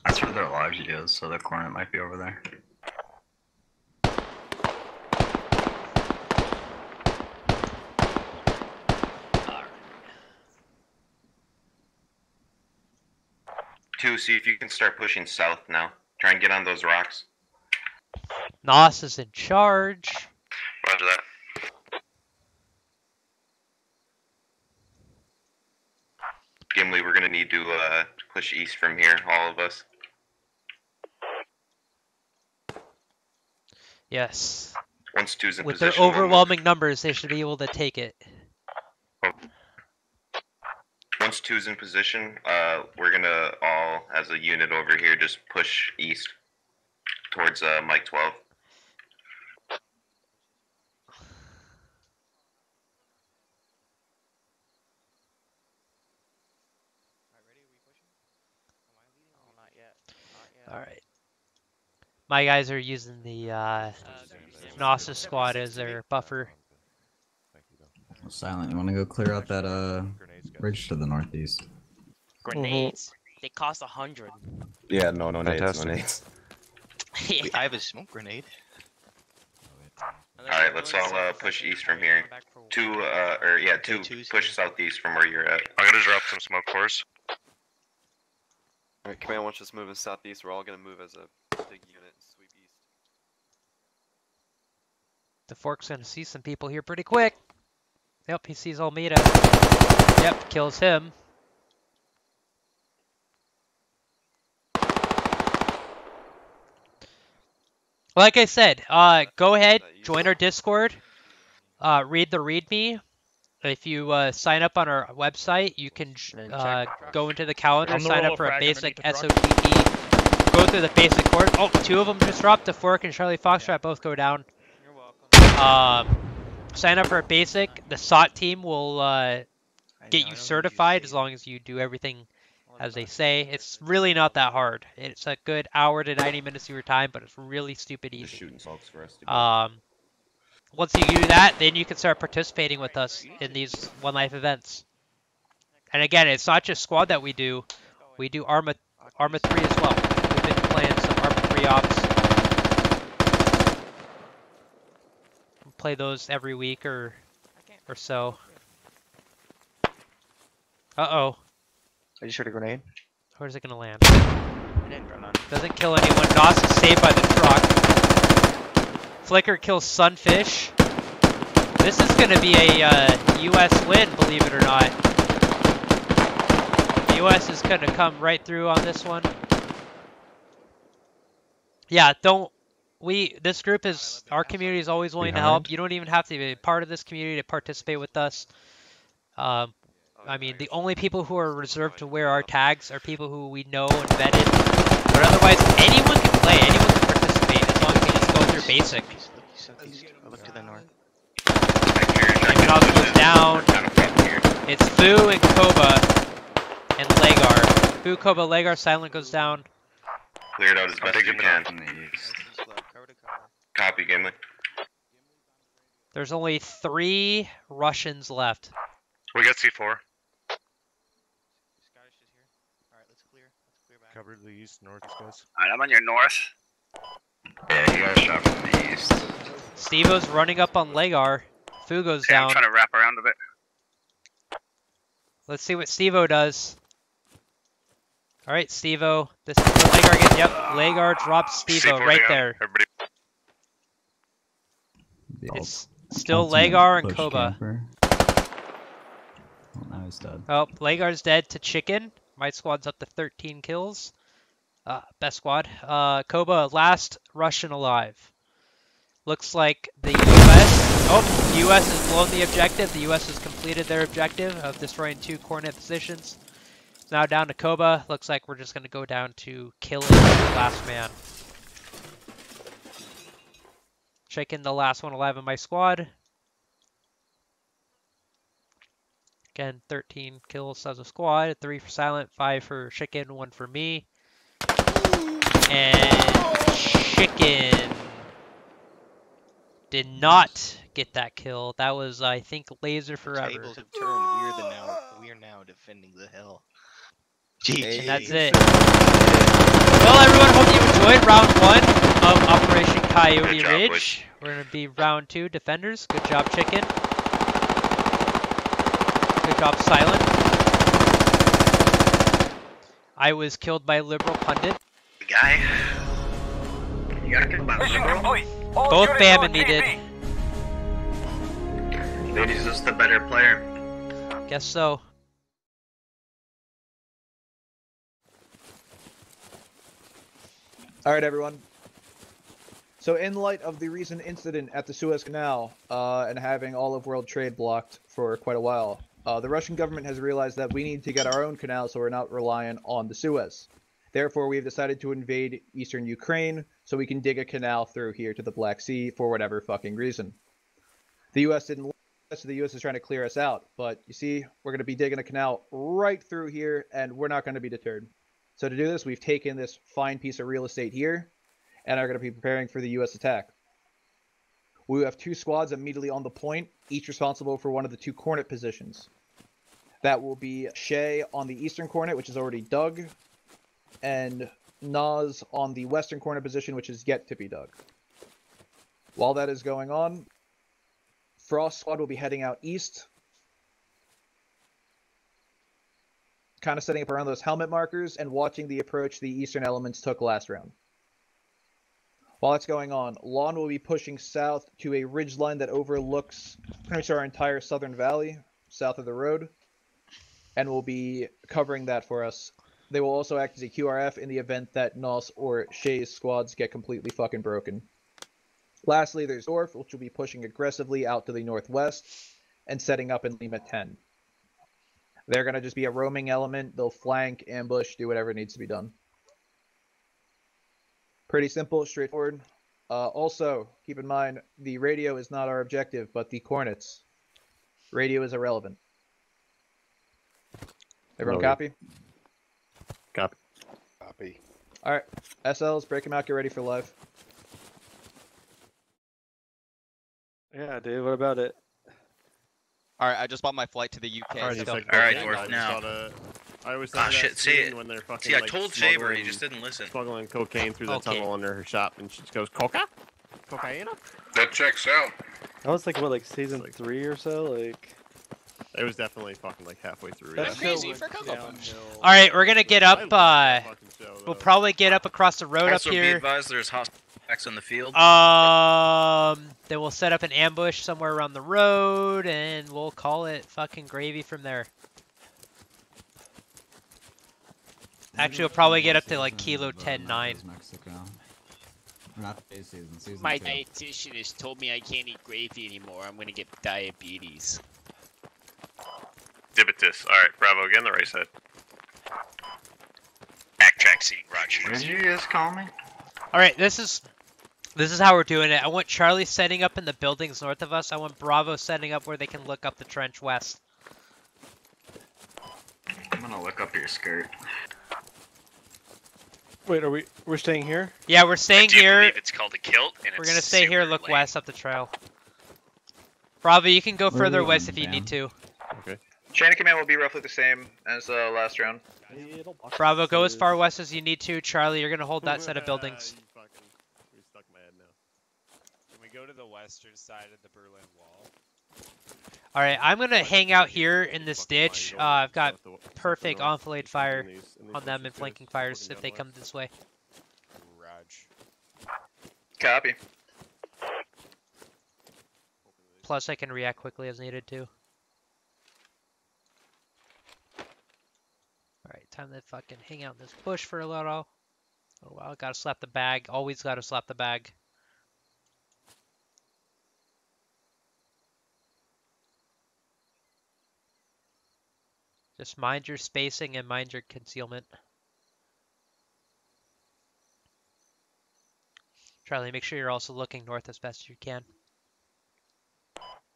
That's where their lodge is, so the coordinate might be over there. Two, see if you can start pushing south now. Try and get on those rocks. Nos is in charge. Roger that. Gimli, we're gonna need to uh, push east from here, all of us. Yes. Once two's in With their position, we'll overwhelming numbers, they should be able to take it. Once two's in position, uh, we're gonna all, as a unit over here, just push east towards uh, Mike 12. All right. My guys are using the uh, Gnosis squad as their buffer. Silent, you want to go clear out that uh bridge to the northeast? Grenades. They cost a hundred. Yeah, no, no nades, no Fantastic. nades. [laughs] yeah. I have a smoke grenade. Alright, let's all uh, push east from here. Two, uh, or yeah, two, push southeast from where you're at. I'm gonna drop some smoke cores. Alright, command wants us moving southeast. We're all gonna move as a big unit and sweep east. The Fork's gonna see some people here pretty quick. Yep, he sees Almeida. Yep, kills him. Like I said, uh, go ahead, join our Discord, uh, read the README. If you uh, sign up on our website, you can uh, go into the calendar, On the sign up for a basic underneath. SOTP go through the basic course. Oh, two of them just dropped. The Fork and Charlie Foxtrot both go down. You're welcome. Um, sign up for a basic. The SOT team will uh, get you certified as long as you do everything as they say. It's really not that hard. It's a good hour to 90 minutes of your time, but it's really stupid easy. Just easy. shooting smokes for us. to Um, once you do that, then you can start participating with us in these One Life events. And again, it's not just squad that we do. We do Arma Arma 3 as well. We've been playing some Arma 3 ops. We Play those every week or or so. Uh oh. I just heard a grenade. Where's it gonna land? I didn't run on. Doesn't kill anyone. Nos is saved by the truck. Flicker kills Sunfish. This is gonna be a uh, U.S. win, believe it or not. The U.S. is gonna come right through on this one. Yeah, don't. We this group is our community is always willing to help. You don't even have to be a part of this community to participate with us. Um, I mean, the only people who are reserved to wear our tags are people who we know and vetted. But otherwise, anyone can play, anyone can participate as long as they just basic. Look. I look to the north. Ivanov goes down. It's Fu and Koba and Legar. Fu, Koba, Legar, Silent goes down. Clear it out as best as you can. From the east. Copy, Gimli. There's only three Russians left. We got C4. Cover the east, north, guys. Alright, I'm on your north. Yeah, you got a shot from the east. Stevo's running up on Legar. Fu goes Yeah, I'm down. trying to wrap around a bit. Let's see what Stevo does. Alright, Stevo. This is what Legar gets. Yep, Legar drops Stevo right down. there. Everybody. It's still ultimate Legar and bush Koba. camper. Well, now he's dead. Oh, Legar's dead to Chicken. My squad's up to 13 kills. Uh, best squad. Uh, Koba, last Russian alive. Looks like the U.S. Oh, the U.S. has blown the objective. The U.S. has completed their objective of destroying two Kornet positions. It's now down to Koba. Looks like we're just going to go down to killing the last man. Chicken, the last one alive in my squad. Again, 13 kills as a squad, 3 for Silent, 5 for Chicken, 1 for me. And Chicken did not get that kill. That was, I think, Laser Forever. Tables have turned. We are the now. We are now defending the hill. GG. And that's it. Well, everyone, hope you enjoyed round one of Operation Coyote job, Ridge. boys. We're going to be round two, Defenders. Good job, Chicken. Good job, Silent. I was killed by a liberal pundit. Guy. You got killed by a liberal? Both Bam and me did. Ladies is the better player. Guess so. All right, everyone. So, in light of the recent incident at the Suez Canal uh, and having all of world trade blocked for quite a while, uh, the Russian government has realized that we need to get our own canal so we're not reliant on the Suez. Therefore, we've decided to invade eastern Ukraine so we can dig a canal through here to the Black Sea for whatever fucking reason. The U.S. didn't so the U.S. is trying to clear us out. But you see, we're going to be digging a canal right through here, and we're not going to be deterred. So to do this, we've taken this fine piece of real estate here, and are going to be preparing for the U.S. attack. We have two squads immediately on the point, each responsible for one of the two Kornet positions. That will be Shay on the eastern Kornet, which is already dug, and Nas on the western Kornet position, which is yet to be dug. While that is going on, Frost Squad will be heading out east, kind of setting up around those helmet markers and watching the approach the eastern elements took last round. While that's going on, Lawn will be pushing south to a ridge line that overlooks pretty much our entire southern valley, south of the road, and will be covering that for us. They will also act as a QRF in the event that Nos or Shay's squads get completely fucking broken. Lastly, there's Orf, which will be pushing aggressively out to the northwest and setting up in Lima 10. They're going to just be a roaming element. They'll flank, ambush, do whatever needs to be done. Pretty simple, straightforward. Uh, also, keep in mind the radio is not our objective, but the Kornets. Radio is irrelevant. Everyone copy? Copy. Copy. All right, SLs, break them out. Get ready for live. Yeah, dude. What about it? All right, I just bought my flight to the UK. Alright, so- Like, Alright, cocaine, Dorf, now. saw the- I always Ah, think shit, see it. when they're fucking See, I like, told Shaver, he just didn't listen. Smuggling cocaine through the Okay. tunnel under her shop, and she just goes, "Coca, cocaine." That checks out. That was like what, like season three or so. Like It was definitely fucking like halfway through. that yeah. crazy went for Cocoa Puffs. downhill. All right, we're gonna get up. Uh, show, we'll probably get up across the road also, up be here. advised there's hostiles on the field. Um, then we'll set up an ambush somewhere around the road, and we'll call it fucking gravy from there. Actually, we'll probably get up to like kilo 10 9. Not season, season My two. dietitian has told me I can't eat gravy anymore. I'm gonna get diabetes. Dibitus. Alright, Bravo, again, the right side. Backtrack seeing Roger. What did you just call me? All right, this is this is how we're doing it. I want Charlie setting up in the buildings north of us. I want Bravo setting up where they can look up the trench west. I'm gonna look up your skirt. Wait, are we? We're staying here? Yeah, we're staying I do here. believe it's called a kilt, and We're it's gonna stay here, look lame. west up the trail. Bravo, you can go further west if you need to. Chain of command will be roughly the same as uh, last round. Bravo, go as far west as you need to. Charlie, you're gonna hold that set of buildings. Fucking- stuck my head now. Can we go to the western side of the Berlin Wall? All right, I'm gonna hang out here in this ditch. Uh, I've got stuff the- stuff the perfect enfilade fire in these- in these on them and flanking fires if they come this way. Raj. Copy. Plus, I can react quickly as needed too. Alright, time to fucking hang out in this bush for a little. Oh wow, gotta slap the bag. Always gotta slap the bag. Just mind your spacing and mind your concealment. Charlie, make sure you're also looking north as best as you can.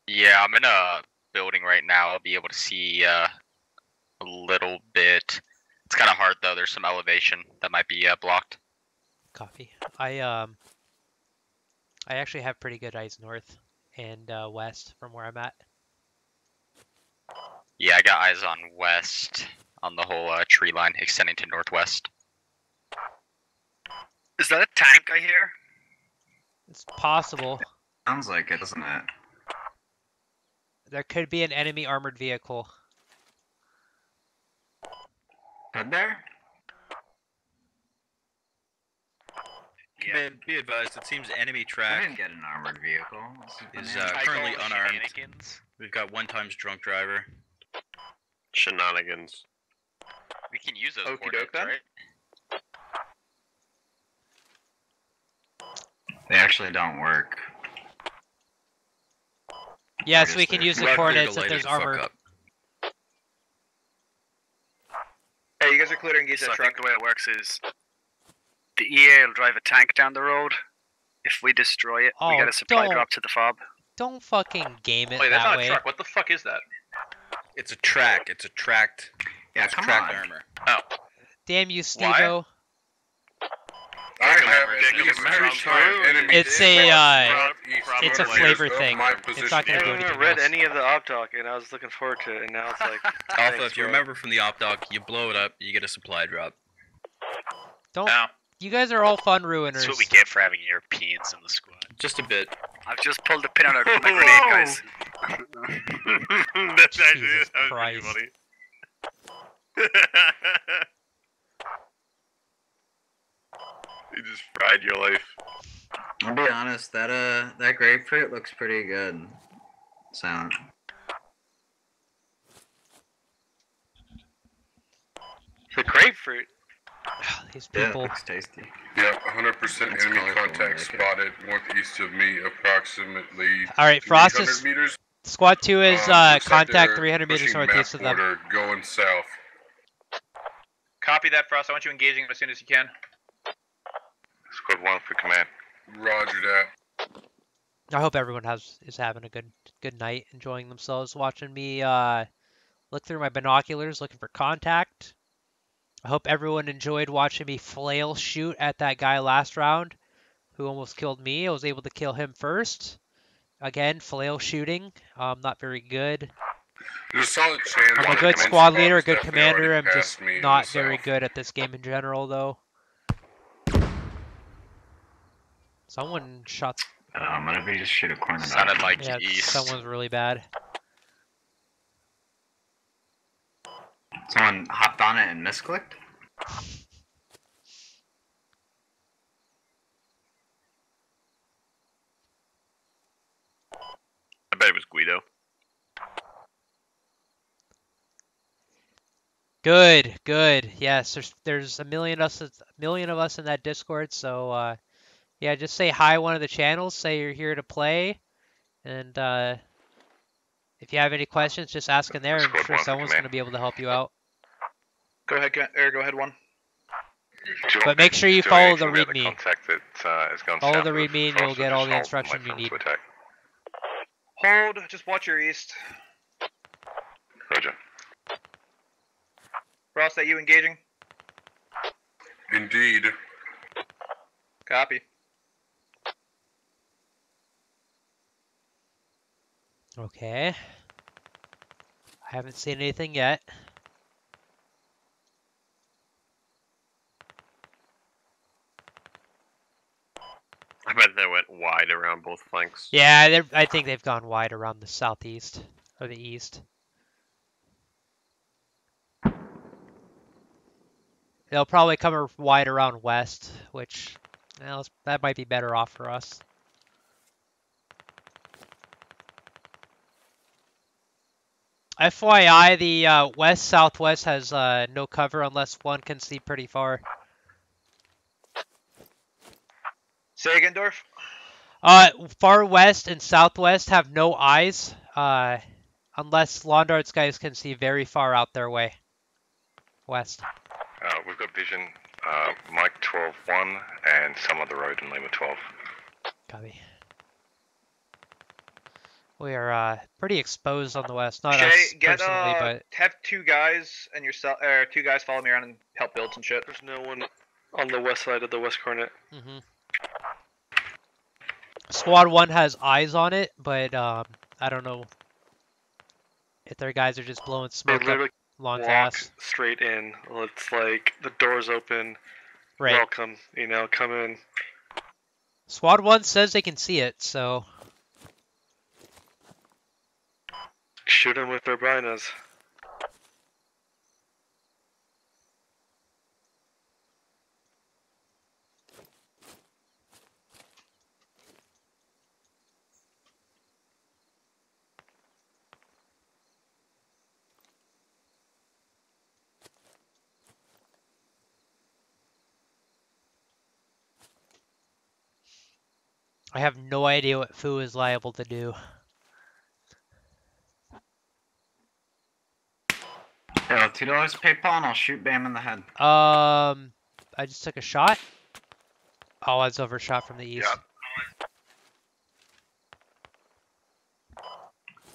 Yeah, I'm in a building right now. I'll be able to see uh, a little bit. It's kind of hard though. There's some elevation that might be uh, blocked. Coffee. I um I actually have pretty good eyes north and uh, west from where I'm at. Yeah, I got eyes on west on the whole uh, tree line extending to northwest. Is that a tank I hear? It's possible. Sounds like it, doesn't it? There could be an enemy armored vehicle. Good there? Yeah. Be advised, it seems enemy I track didn't get an armored vehicle. Is uh, currently unarmed. We've got one times drunk driver. Shenanigans. We can use those Okey coordinates, doke, right? They actually don't work. Yes, Yes, we can use the We're clear to coordinates if there's the fuck armor. up. Hey, you guys are clear to engage So that I truck. think the way it works is the EA will drive a tank down the road. If we destroy it, we Oh, get a supply don't. drop to the fob. Don't fucking game it Wait, that's that not way. a truck. What the fuck is that? It's a track. It's a tracked. Yeah, it's come tracked on. armor. Oh. Damn you, Why? Stevo. It's a, uh, northeast it's a flavor thing. It's not position. gonna I do haven't read else. any of the op doc, and I was looking forward to it, and now it's like. [laughs] Alpha, if you remember from the op doc, you blow it up, you get a supply drop. Don't. Ow. You guys are all fun ruiners. That's what we get for having Europeans in the squad. Just a bit. I've just pulled the pin out of [laughs] my grenade, guys. [laughs] That's actually Jesus that was pretty Christ. funny. You just fried your life. I'll be honest, that uh that grapefruit looks pretty good. Sound. The grapefruit. These Yeah, people. looks tasty. Yeah, 100% It's enemy contact like it. spotted northeast of me, approximately. All right, Frost is- meters. Squad 2 is Um, uh, looks like contact 300 meters northeast of them. border, Going south. Copy that, Frost. I want you engaging them as soon as you can. Squad one for command. Roger that. I hope everyone has is having a good good night, enjoying themselves, watching me uh, look through my binoculars, looking for contact. I hope everyone enjoyed watching me flail shoot at that guy last round, who almost killed me. I was able to kill him first. Again, flail shooting. Um, not very good. There's a solid chance. I'm a good squad leader, a good commander. I'm just not himself. very good at this game in general, though. Someone shot. Um, whatever you just shoot a corner. Sounded like Yeah, east. someone's really bad. Someone hopped on it and misclicked. I bet it was Guido. Good, good. Yes, there's there's a million us a million of us in that Discord, so uh yeah, just say hi one of the channels, say you're here to play, and uh if you have any questions, just ask in there. I'm Squad sure one someone's gonna be able to help you out. Go ahead, Eric, go ahead one. But want make sure you follow the README. Contact uh, Follow the README and you'll get all the hold instruction you need. Hold. Just watch your east. Roger. Ross, that you engaging? Indeed. Copy. Okay. I haven't seen anything yet. I bet they went wide around both flanks. Yeah, I think they've gone wide around the southeast or the east. They'll probably come wide around west, which well, that might be better off for us. FYI, the uh, west southwest has uh, no cover unless one can see pretty far. Say again, Dorf. Uh, far west and southwest have no eyes, uh, unless Londart's guys can see very far out their way. West. Uh, we've got vision, uh, Mike 12-1 and some of the road in Lima 12. Copy. We are uh, pretty exposed on the west. Not Shay, us get personally, uh, but have two guys and yourself, or two guys follow me around and help build some shit. There's no one on the west side of the West Kornet. hmm Squad one has eyes on it, but um, I don't know if their guys are just blowing They smoke up literally long walk fast. straight in. It's like the doors open. Right. Welcome. You know, come in. Squad one says they can see it, so Shoot them with their binas. I have no idea what Fu is liable to do. Two dollars PayPal and I'll shoot Bam in the head. Um, I just took a shot. Oh, I was overshot from the east.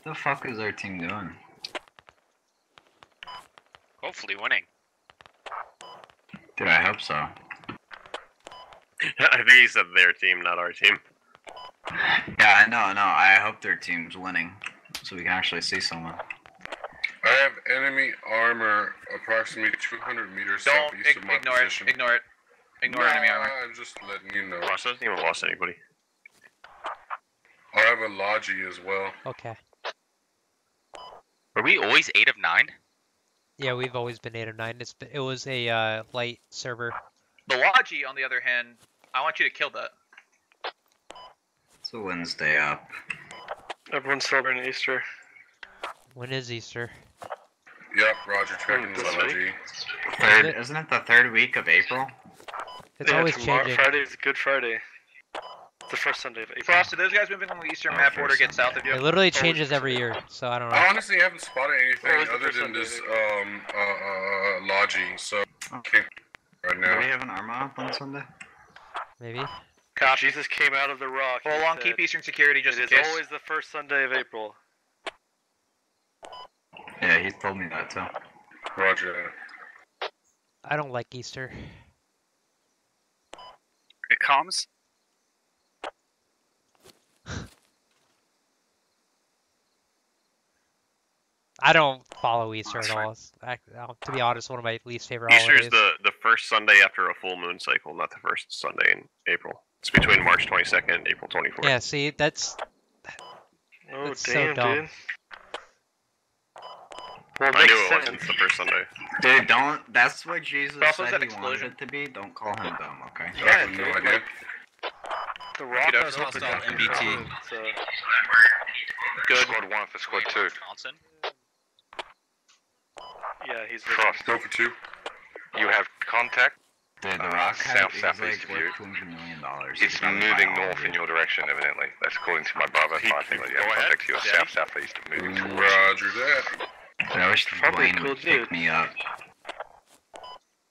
The fuck is our team doing? Hopefully winning. Dude, I hope so. [laughs] I think he said their team, not our team. Yeah, I know, no. I hope their team's winning, so we can actually see someone. I have enemy armor approximately 200 meters Don't southeast ig- of my ignore it. Ignore it. Ignore enemy armor. I'm just letting you know. Ross doesn't even lost anybody. I have a Logi as well. Okay. Were we always eight of nine? Yeah, we've always been eight or nine. It's been, it was a uh, light server. The Logi, on the other hand, I want you to kill that. It's a Wednesday up. Everyone's celebrating Easter. When is Easter? Yep, Roger checking the this Logi. Third, isn't it the third week of April? It's yeah, always tomorrow, changing. Friday is Good Friday. The first Sunday of April. Frost, do those guys moving on the eastern map border get south of you? It literally changes every year, so I don't know. I honestly haven't spotted anything What was the other than Sunday this of um uh, uh, uh Logi, so okay. can't right Do now. we have an armor up on Sunday? Maybe. Cop. Jesus came out of the rock. Hold he on, said, keep Eastern security just It in is case. always the first Sunday of April. Yeah, he told me that too. Roger I don't like Easter. It comes. I don't follow Easter That's at all. It's, uh, to be honest, one of my least favorite Easter is the, the first Sunday after a full moon cycle, not the first Sunday in April. It's between March 22nd and April 24th. Yeah, see, that's Oh That's so damn, dumb. dude. Well, I makes knew it sense. wasn't the first Sunday. Dude, don't. That's what Jesus Also, said that he explosion. wanted it to be. Don't call him dumb, okay? I have no dude, idea. The rock Okey-doke. is open Hostile MBT. So, Good. Squad one for squad two. Johnson. yeah, he's Frost. Go for two. You have contact. Dude, the Uh, rock south, had, he's southeast like of you. worth two hundred million dollars. It's moving north in your direction, evidently. That's according to my Bravo He- 5 thing. You have contact to your Daddy. south, southeast, moving towards. Roger that. I wish Probably Dwayne cool would pick me up.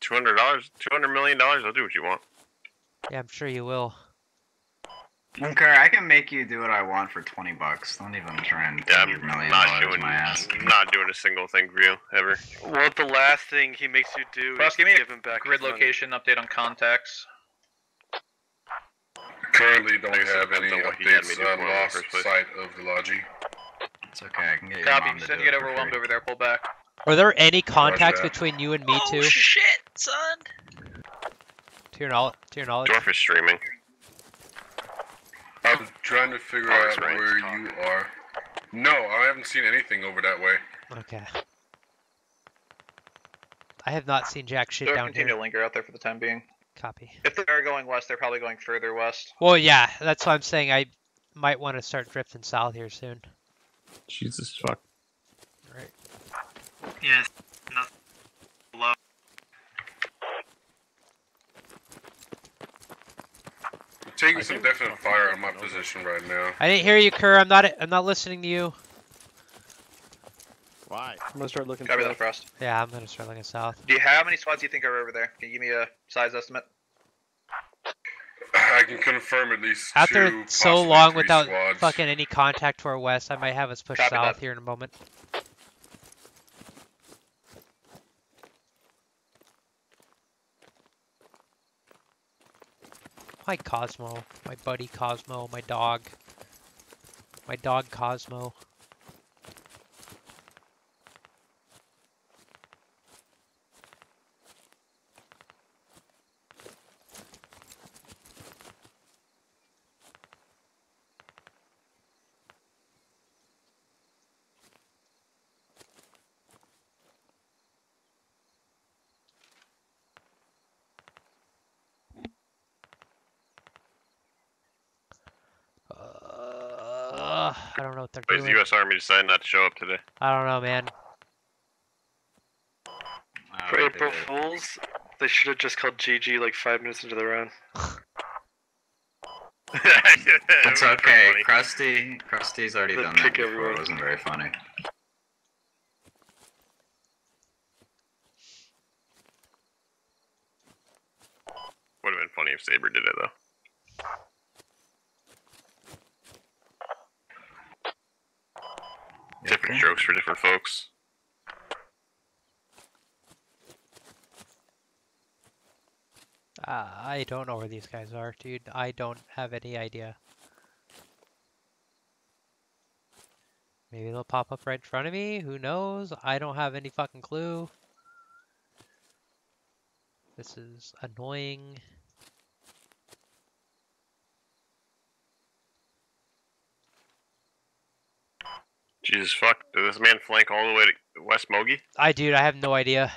$200? $200 million? I'll do what you want. yeah, I'm sure you will. Okay, I can make you do what I want for twenty bucks. Don't even try and Yeah, $200 I'm not doing, my ass. not doing a single thing for you, ever. What the last thing he makes you do Frost, is give me give him back grid his money. location update on contacts. Currently don't Like I said, have any depends on what he had me updates on um, the lost first sight of the Logi. It's okay. I can get your Copy. mom You to said do you get it for overwhelmed free. over there. Pull back. Are there any contacts that. between you and me oh too? shit, son! To your knowledge. To your knowledge. Dorf is streaming. I'm trying to figure Oh, out right, where you are. No, I haven't seen anything over that way. Okay. I have not seen jack shit They'll down continue here. to linger out there for the time being. Copy. If they're going west, they're probably going further west. Well, yeah, that's why I'm saying I might want to start drifting south here soon. Jesus fuck. Right. Yes. Nothing low. I'm taking some definite fire on my position right now. I didn't hear you, Kerr. I'm not. I'm not listening to you. Why? I'm gonna start looking Copy for that, Frost. Yeah, I'm gonna start looking south. Do you how many squads do you think are over there? Can you give me a size estimate? [laughs] I can confirm at least After two, so long three without squads. fucking any contact to our west, I might have us push Copy south that. here in a moment. My Cosmo, my buddy Cosmo, my dog, my dog Cosmo. Uh, I don't know what they're Why is the. U.S. Army deciding not to show up today? I don't know, man. Uh, For April did. Fools, they should have just called GG like five minutes into the round. [laughs] [laughs] That's okay. Krusty, Krusty's already Then done that kick before. everyone. It wasn't very funny. Would have been funny if Saber did it though. Different strokes for different folks. Uh, I don't know where these guys are, dude. I don't have any idea. Maybe they'll pop up right in front of me. Who knows? I don't have any fucking clue. This is annoying. Jesus fuck. Did this man flank all the way to West Mogi? I, dude, I have no idea.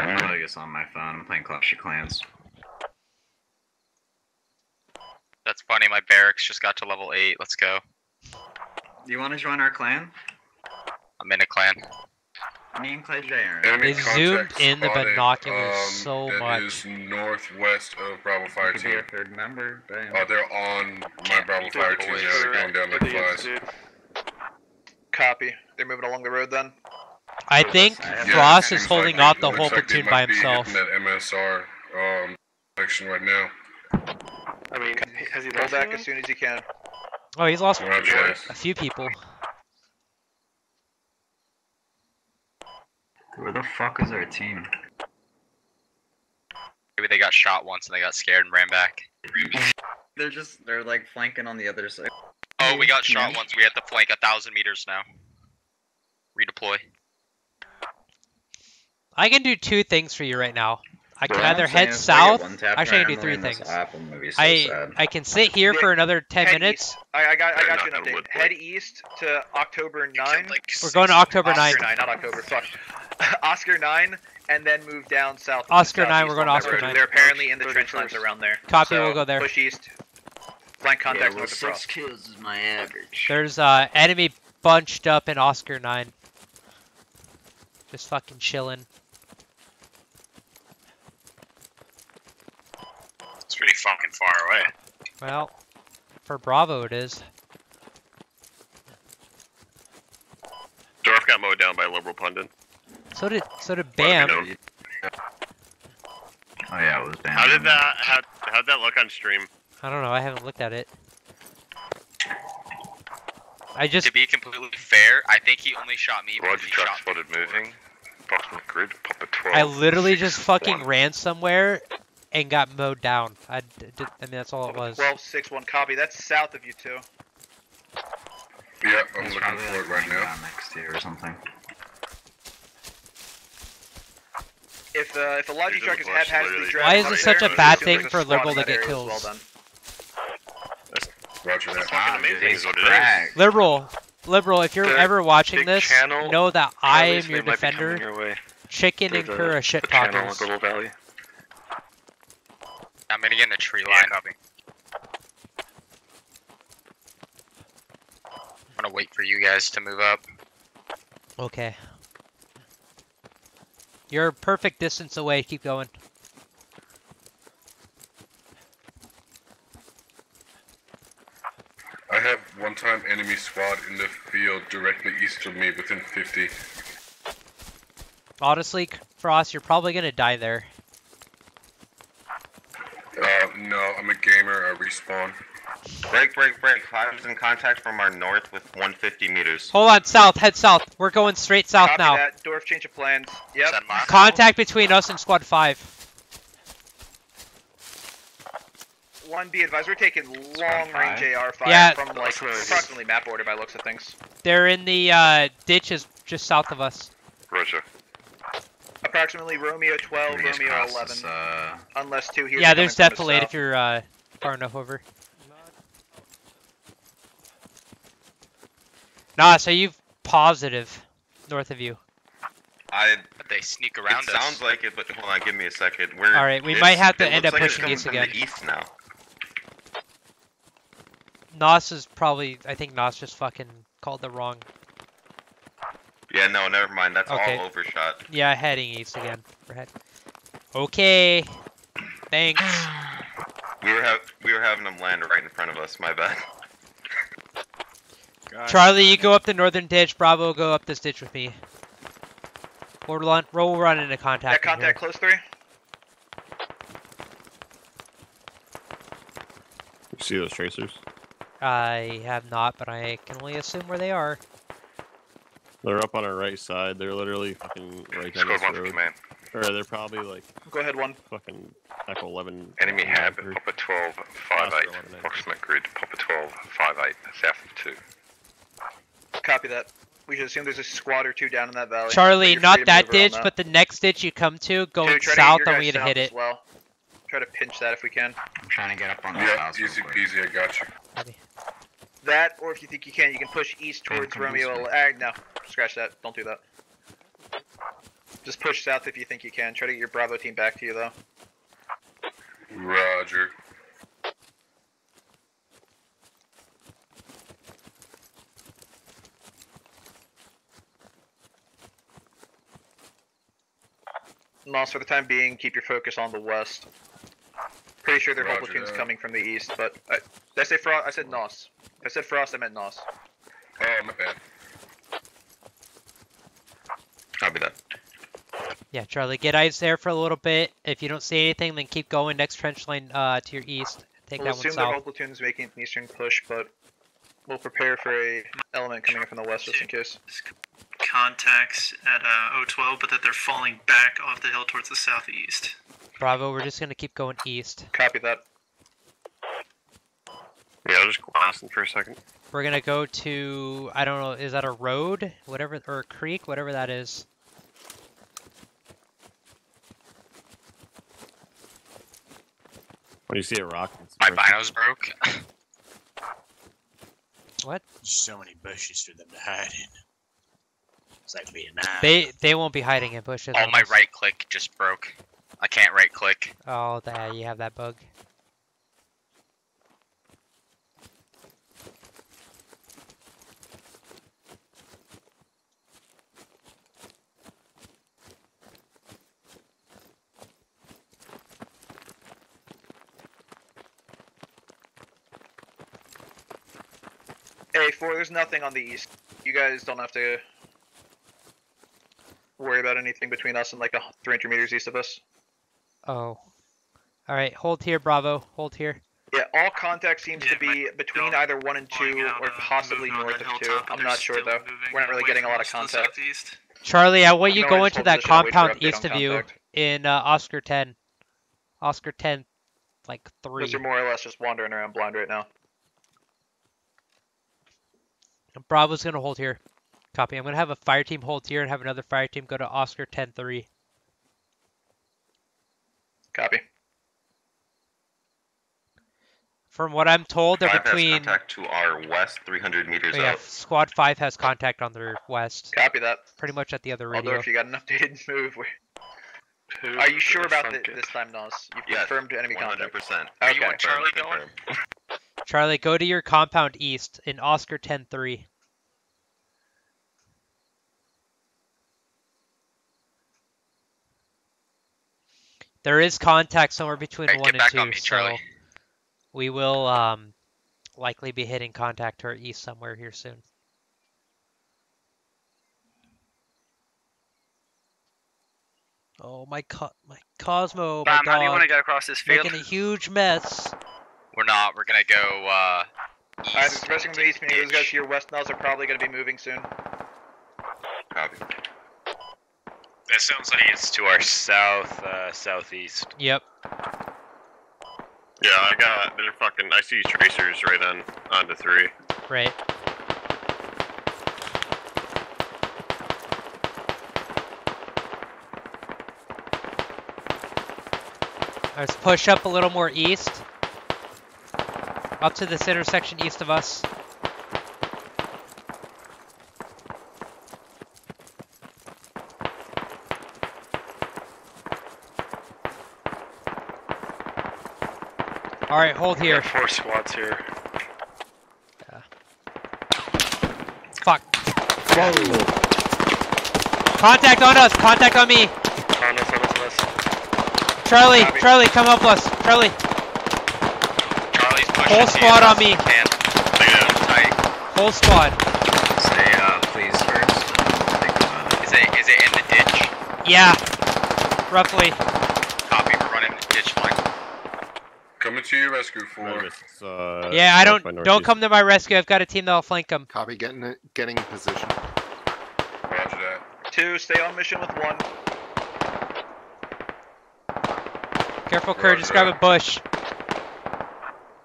I'm playing this on my phone. I'm playing Clash of Clans. That's funny. My barracks just got to level eight. Let's go. Do you want to join our clan? I'm in a clan. Me and Clay J are. Enemy They zoomed contact in the binoculars um, so that much. is northwest of Bravo Fire Could be Team. a third member. Damn. Oh, they're on my Bravo Fire Team now. They're going down like flies. Copy. They're moving along the road then. I think Yeah, is holding like off the whole like platoon might by himself. That MSR um, section right now. I mean, has he Pull lost back anyone? as soon as he can. Oh, he's lost a few people. Where the fuck is our team? Maybe they got shot once and they got scared and ran back. They're just they're like flanking on the other side. Oh, we got shot once. We have to flank a thousand meters now. Redeploy. I can do two things for you right now. I can either head is if I south. one-tapped Actually, I can do three things. app, I'm gonna be so I sad. I can sit here for another ten Head minutes. east. I, I got I got you an update. would Head east to October 9. We're going to October Oscar 9. 9, not October. Fuck. [laughs] Oscar 9, and then move down south. to the Oscar 9, we're going to Oscar road. 9. They're apparently in the trench lines around there. Copy, So, we'll go there. Push east. Flank contacts yeah, well, north six kills is my average. There's uh enemy bunched up in Oscar 9. Just fucking chilling. Pretty fucking far away. Well, for Bravo it is. Dorf got mowed down by a liberal pundit. So did so did Let Bam. Oh yeah, it was bad. How did that how how'd that look on stream? I don't know. I haven't looked at it. I just To be completely fair, I think he only shot me because Roger, he truck shot spotted moving. Approximate grid, pop a 12. I literally just fucking one. ran somewhere and got mowed down. I, d- did, I mean that's all it was. 12 6 1 copy. That's south of you two. Yeah, I'm It's looking probably for it right now. next to you or something. If uh, if a logi truck is bush, haphazardly literally. Why is up it there, such a bad thing for a squad liberal to get area as kills? Well done. Roger that. Fucking amazing is what it is. Liberal, liberal, if you're Big- ever watching this, channel. know that I am your they might be coming defender. Your way. Chicken Through and the- Kura shit the talkers. Of Little Valley. I'm gonna get in the tree Yeah, line. copy. I'm gonna wait for you guys to move up. Okay. You're a perfect distance away. Keep going. I have one time enemy squad in the field directly east of me within 50. Honestly, Frost, you're probably gonna die there. Uh, no, I'm a gamer. I respawn. Break, break, break. Five is in contact from our north with 150 meters. Hold on, south. Head south. We're going straight south Copy now. that. Dorf change of plans. Yep. Contact between us and Squad Five. One be advised, we're taking long range AR fire Yeah. from like approximately map order by looks of things. They're in the uh, ditches just south of us. Roger. Approximately Romeo 12, Romeo 11. this, uh, Unless two here. yeah, there's definitely if you're uh, far enough over. Nah, so you've positive north of you. I. But they sneak around it us. sounds like it, but hold on, give me a second. We're. All right, we might have to end up like pushing coming east from again. The east now. Nos is probably. I think Nos just fucking called the wrong. Yeah, no, never mind. That's Okay. all overshot. Yeah, heading east again. We're head. Okay. Thanks. [sighs] We were ha- we were having them land right in front of us. My bad. [laughs] Charlie, you go up the northern ditch. Bravo, go up this ditch with me. We'll run, we'll run into That contact. in contact close three. You see those tracers? I have not, but I can only assume where they are. They're up on our right side. They're literally fucking right down Squad this 1 for road. command. Or they're probably like Go ahead, one. fucking Echo 11. Enemy uh, hab, or- Papa 12, 5 8. 11. Approximate grid, Papa 12, 5 8, south of 2. Copy that. We should assume there's a squad or two down in that valley. Charlie, But not free to that ditch, but the next ditch you come to, going Dude, try to south, your and guys we gonna south hit as it. Well. Try to pinch that if we can. I'm trying to get up on this Yeah, house. real easy peasy. I got you. That, or if you think you can, you can push east towards Romeo. this way. Uh, no, scratch that. Don't do that. Just push south if you think you can. Try to get your Bravo team back to you though. Roger. Moss, for the time being, keep your focus on the west. Pretty sure their whole Roger platoon's that. coming from the east, but I, did I say Frost? I said Nos. If I said Frost, I meant Nos. Oh, my bad. Copy that. Yeah, Charlie, get eyes there for a little bit. If you don't see anything, then keep going. Next trench line uh, to your east. Take we'll that one assume that all south. platoons making an eastern push, but we'll prepare for a element coming in from the west just in case. Contacts at uh, 012, but that they're falling back off the hill towards the southeast. Bravo, we're just gonna keep going east. Copy that. Yeah, I'll just glancing for a second. We're gonna go to I don't know, is that a road? Whatever or a creek, whatever that is. When you see a rock, My binos broke. [laughs] What? So many bushes for them to hide in. It's like Vietnam. They they won't be hiding in bushes. Oh, my right click just broke. I can't right click. Oh, that you have that bug. A four, there's nothing on the east. You guys don't have to worry about anything between us and like a 300 meters east of us. Oh. All right, hold here, Bravo. Hold here. Yeah, all contact seems to be between either one and two, or possibly north of two. I'm not sure though. We're not really getting a lot of contact. Charlie, I want you No, go I into that compound east of you in uh, Oscar 10. Oscar 10, like three. Those are more or less just wandering around blind right now. Bravo's gonna hold here. Copy. I'm gonna have a fire team hold here and have another fire team go to Oscar 10-3. Copy. From what I'm told, they're Five has between. contact to our west, 300 meters Oh, yeah, out. Squad 5 has contact on their west. Copy that. Pretty much at the other radio. Although radio. if you got an updated [laughs] move, we are you sure about thi- this time, Nos? You've Yes, confirmed enemy contact. 100%. Okay. You want Charlie going? Charlie, go to your compound east in Oscar 10-3. There is contact somewhere between Hey, one get and back two, on me, so Charlie. we will um, likely be hitting contact to our east somewhere here soon. Oh my co- my Cosmo, my Bam, how do you want to get across this field? making a huge mess. We're not. We're gonna go uh, east. Alright, the rest of the east, those guys to your west Nos are probably going to be moving soon. Copy. That sounds like it's to our south, uh, southeast. Yep. Yeah, I got. They're fucking. I see tracers right on on onto three. Right. Let's push up a little more east. Up to this intersection east of us. Alright, hold here. Four squads here. Fuck. Contact on us! Contact on me! On us, on us, on us. Charlie, Charlie, come help us. Charlie. Charlie's pushing Whole squad on me. Can. Tight. Whole squad. Say, uh, please first. Is it is it in the ditch? Yeah. Roughly. Copy. We're running the ditch line. Coming to your rescue for. Uh, yeah, I don't don't northeast. come to my rescue. I've got a team that'll flank them. Copy, getting it, getting in position. Roger that. Two, stay on mission with one. Careful, Kurt. Just grab a bush.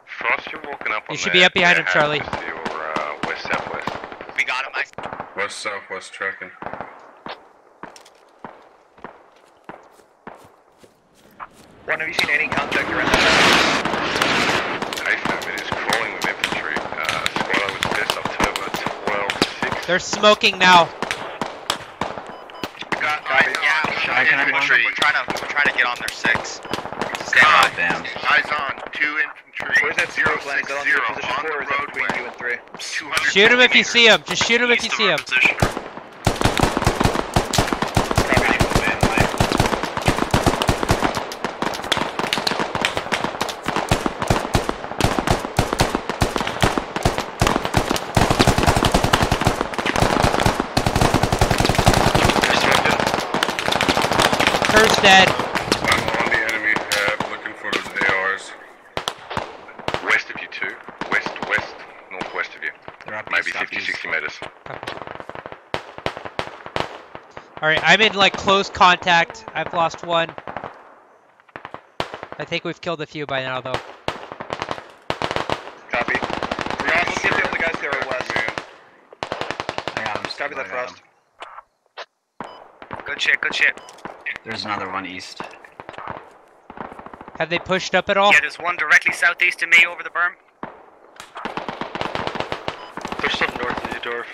Frost, you're walking up You should be up behind him, Charlie. to your, uh, west southwest. We got him. I West southwest tracking. One, have you seen any contact around that? AFAB, it is crawling with infantry. Uh, squad I was pissed October 12 6. They're smoking now. we got eyes yeah, I can have infantry. We're trying to we're trying to get on their six. God damn. Eyes on, two infantry. Where's that zero landing? Is that on your position four, or is that between you and three? Shoot him if you see him. Just shoot him if you see him. dead. I'm on the enemy tab looking for those ARs. West of you two. West, west, northwest of you. Maybe 50, 60 meters. All right, I'm in like close contact. I've lost one. I think we've killed a few by now, though. Copy. We're also see if the other guys there are west. I got him. Copy that, Frost. Good shit, good shit. There's another one east. Have they pushed up at all? Yeah, there's one directly southeast of me over the berm. There's some north of you, Dorf.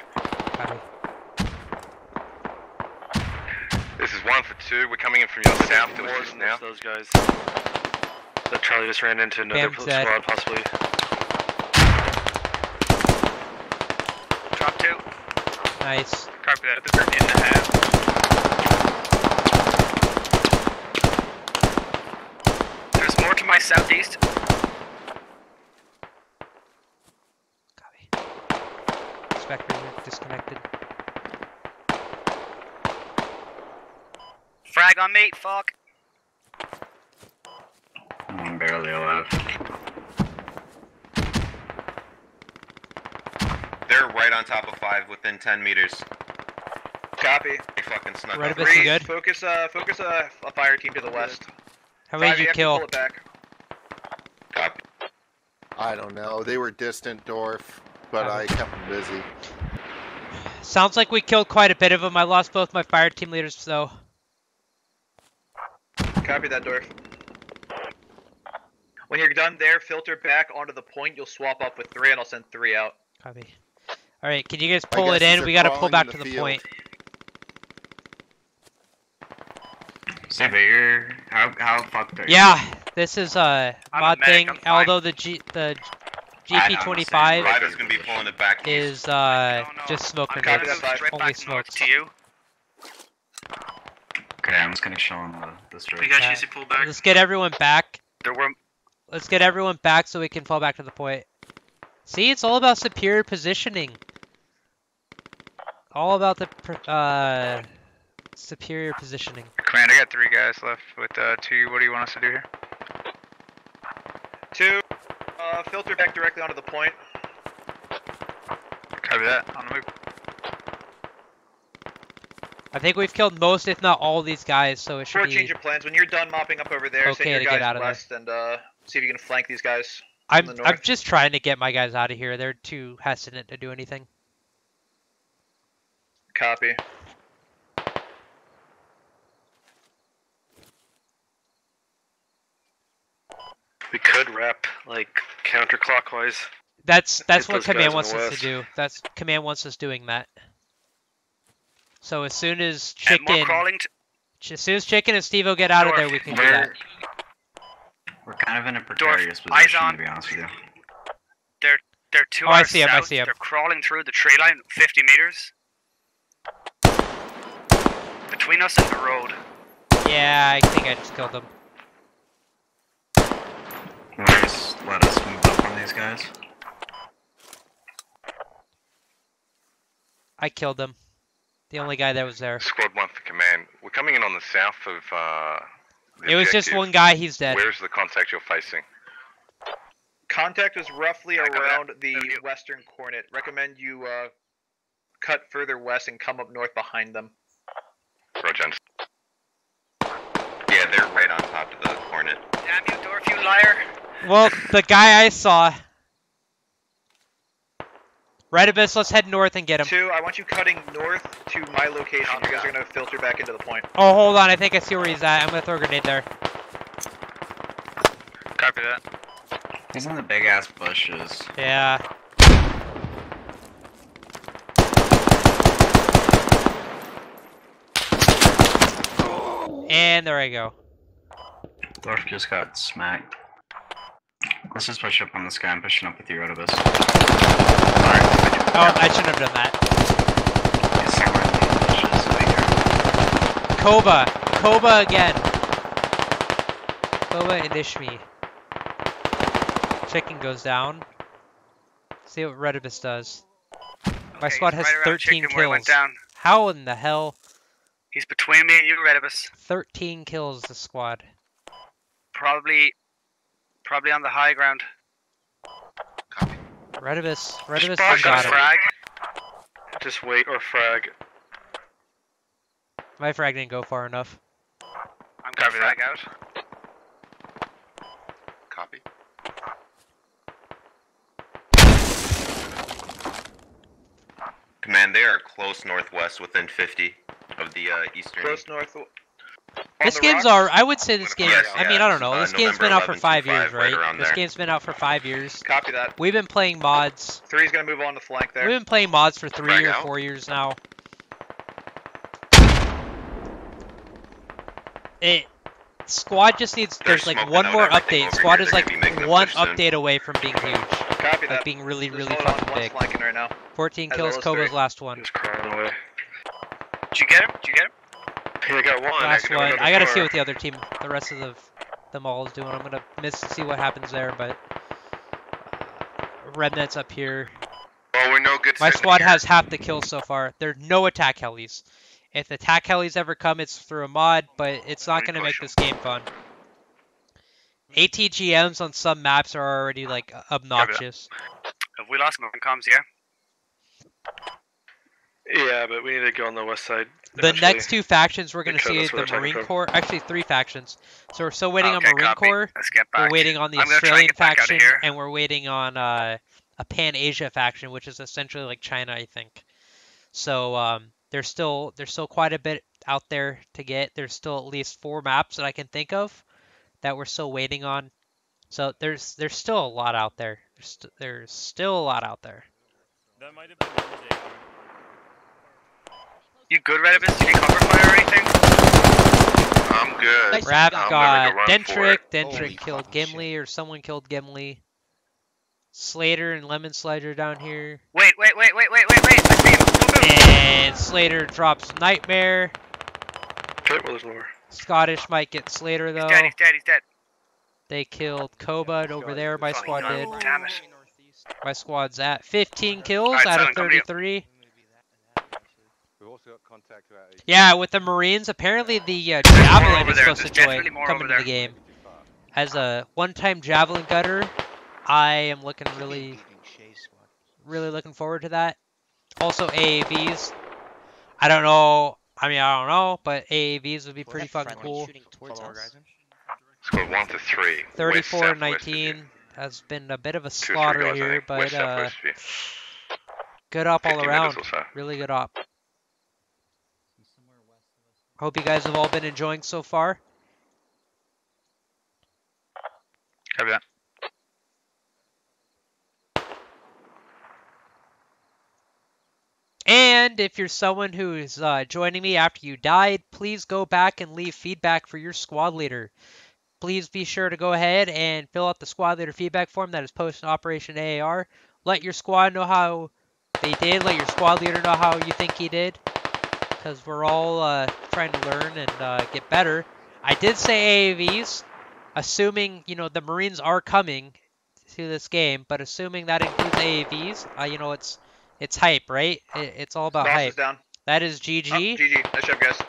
This is one for two. We're coming in from your south to More assist now. those guys. That Charlie just ran into another Bam pl- dead. squad, possibly. Drop two. Nice. Copy that. They're in the half. There's more to my southeast. Spectre disconnected. Frag on me, fuck. I'm barely alive. They're right on top of five, within 10 meters. Copy. They fucking snuck Right up. a bit, you good? Focus, uh, focus uh, a fire team to the west. How many Five, did you kill? Pull it back. Copy. I don't know. They were distant, Dorf, but I kept them busy. Sounds like we killed quite a bit of them. I lost both my fire team leaders, though. Copy that, Dorf. When you're done there, filter back onto the point. You'll swap up with three, and I'll send three out. Copy. All right, can you guys pull it in? We gotta pull back in to the the field. point. See, how how fucked are you? Yeah, this is a I'm a mod medic, thing. Although the G the GP25 Ryder's gonna be pulling it back. is uh just smoke and Copy mirrors. that, straight Only back smokes. to you. Okay, I'm just gonna show him the the straight. We got you, pull back. Let's get everyone back. There were Let's get everyone back so we can fall back to the point. See, it's all about superior positioning. All about the uh superior positioning. Command, I got three guys left with uh, two. What do you want us to do here? Two, uh, filter back directly onto the point. Copy that. On the move. I think we've killed most, if not all, of these guys, so it should Or be. change of plans. When you're done mopping up over there, Okay send your to guys get out of there. and uh, see if you can flank these guys. I'm from the I'm just trying to get my guys out of here. They're too hesitant to do anything. Copy. We could wrap like counterclockwise. That's that's what command wants the us to do. That's command wants us doing that. So as soon as chicken, crawling. T- as soon as chicken and Steve get out of there, we can do that. We're kind of in a precarious eyes position, on. to be honest with you. they're they're two Oh, I hours see 'em, I see see 'em. They're crawling through the tree line, 50 meters. Between us and the road. Yeah, I think I just killed them. Just let us move up on these guys. I killed them. The only guy that was there. Squad one for command. We're coming in on the south of. Uh, the It was just one guy. He's dead. Where's the contact you're facing? Contact is roughly around the western coordinate. Recommend you uh, cut further west and come up north behind them. Roger. Yeah, they're right on top of the Kornet. Damn you, Dorf, you liar. Well, the guy I saw. Red Abyss, let's head north and get him. Two, I want you cutting north to my location. You guys are gonna filter back into the point. Oh, hold on. I think I see where he's at. I'm gonna throw a grenade there. Copy that. He's in the big ass bushes. Yeah. And there I go. Dorf just got smacked. Let's just push up on this guy. I'm pushing up with you, Rotobus. Oh, I shouldn't have done that. Koba. Koba again. Koba and Ishmi. Chicken goes down. See what Redibus does. My Okay, squad has right 13 chicken went kills. down. How in the hell? He's between me and you, Redibus. 13 kills the squad. Probably, probably on the high ground. Redibus, Redibus Bosh got him. frag. Just wait or frag. My frag didn't go far enough. I'm gonna frag out. Copy. Command, they are close northwest, within 50 of the uh, eastern. Close north. This game's are. I would say this game. Yes, I mean, yeah, I don't know. uh, This game's November been out for five years, right right? This there. game's been out for five years. Copy that. We've been playing mods. Three's gonna move on to flank there. We've been playing mods for three or four years now. It squad just needs. They're There's like one more update. Squad is like gonna be making a one push soon. update away from being huge. Copy Like that. being really, really fucking big. right now. 14 kills. Koba's last one. Just crawling away. Did you get him? Did you get him? Hey, I got one. Last I one. another I gotta see what the other team, the rest of the them all is doing. I'm gonna miss to see what happens there, but uh, remnants up here. Well, we're no good. My squad here. has half the kills so far. There are no attack helis. If attack helis ever come, it's through a mod, but it's not gonna make this game fun. ATGMs on some maps are already like obnoxious. Have we lost my comms? Yeah. Yeah, but we need to go on the west side. The next two factions we're gonna see is the Marine. Corps. Actually, three factions. So we're still waiting Okay, on Marine copy. Corps. Let's get We're waiting on the I'm gonna try and Australian get back outta faction, and we're waiting on uh, a Pan Asia faction, which is essentially like China, I think. So um, there's still there's still quite a bit out there to get. There's still at least four maps that I can think of that we're still waiting on. So there's there's still a lot out there. There's, st- there's still a lot out there. That might have been Monday. You good, Redibus? Did you cover fire or anything? I'm good. Rap I'm got gonna go run for Dentrick. it. Killed Gimli, or someone killed Gimli. Slater and Lemon Slider down ah. here. Wait, wait, wait, wait, wait, wait, wait. I see him. Don't move. And Slater drops Nightmare. Okay, well, there's more. Scottish might get Slater He's though. dead. He's dead. He's dead. They killed Koba over there. My squad did. Damn it. My squad's at 15 kills Alright, out of Simon, come to you. 33. We've also got contact about. Yeah, with the Marines, apparently the uh, javelin over is supposed There's to join definitely more come over into the game. As a one-time javelin gutter, I am looking really, really looking forward to that. Also AAVs. I don't know. I mean, I don't know, but AAVs would be pretty fucking cool. Squad one to three. 34 19 has been a bit of a Two or three slaughter guys, here, but uh, southwest of you. good up all around. meters or so. Really good up. Hope you guys have all been enjoying so far. Copy that. And if you're someone who is uh, joining me after you died, please go back and leave feedback for your squad leader. Please be sure to go ahead and fill out the squad leader feedback form that is posted in Operation AAR. Let your squad know how they did. Let your squad leader know how you think he did. Because we're all uh, trying to learn and uh, get better. I did say AAVs, assuming, you know, the Marines are coming to this game, but assuming that includes AAVs, uh, you know, it's it's hype, right? It, it's all about hype. down. That is GG. Oh, GG. Nice job, guys.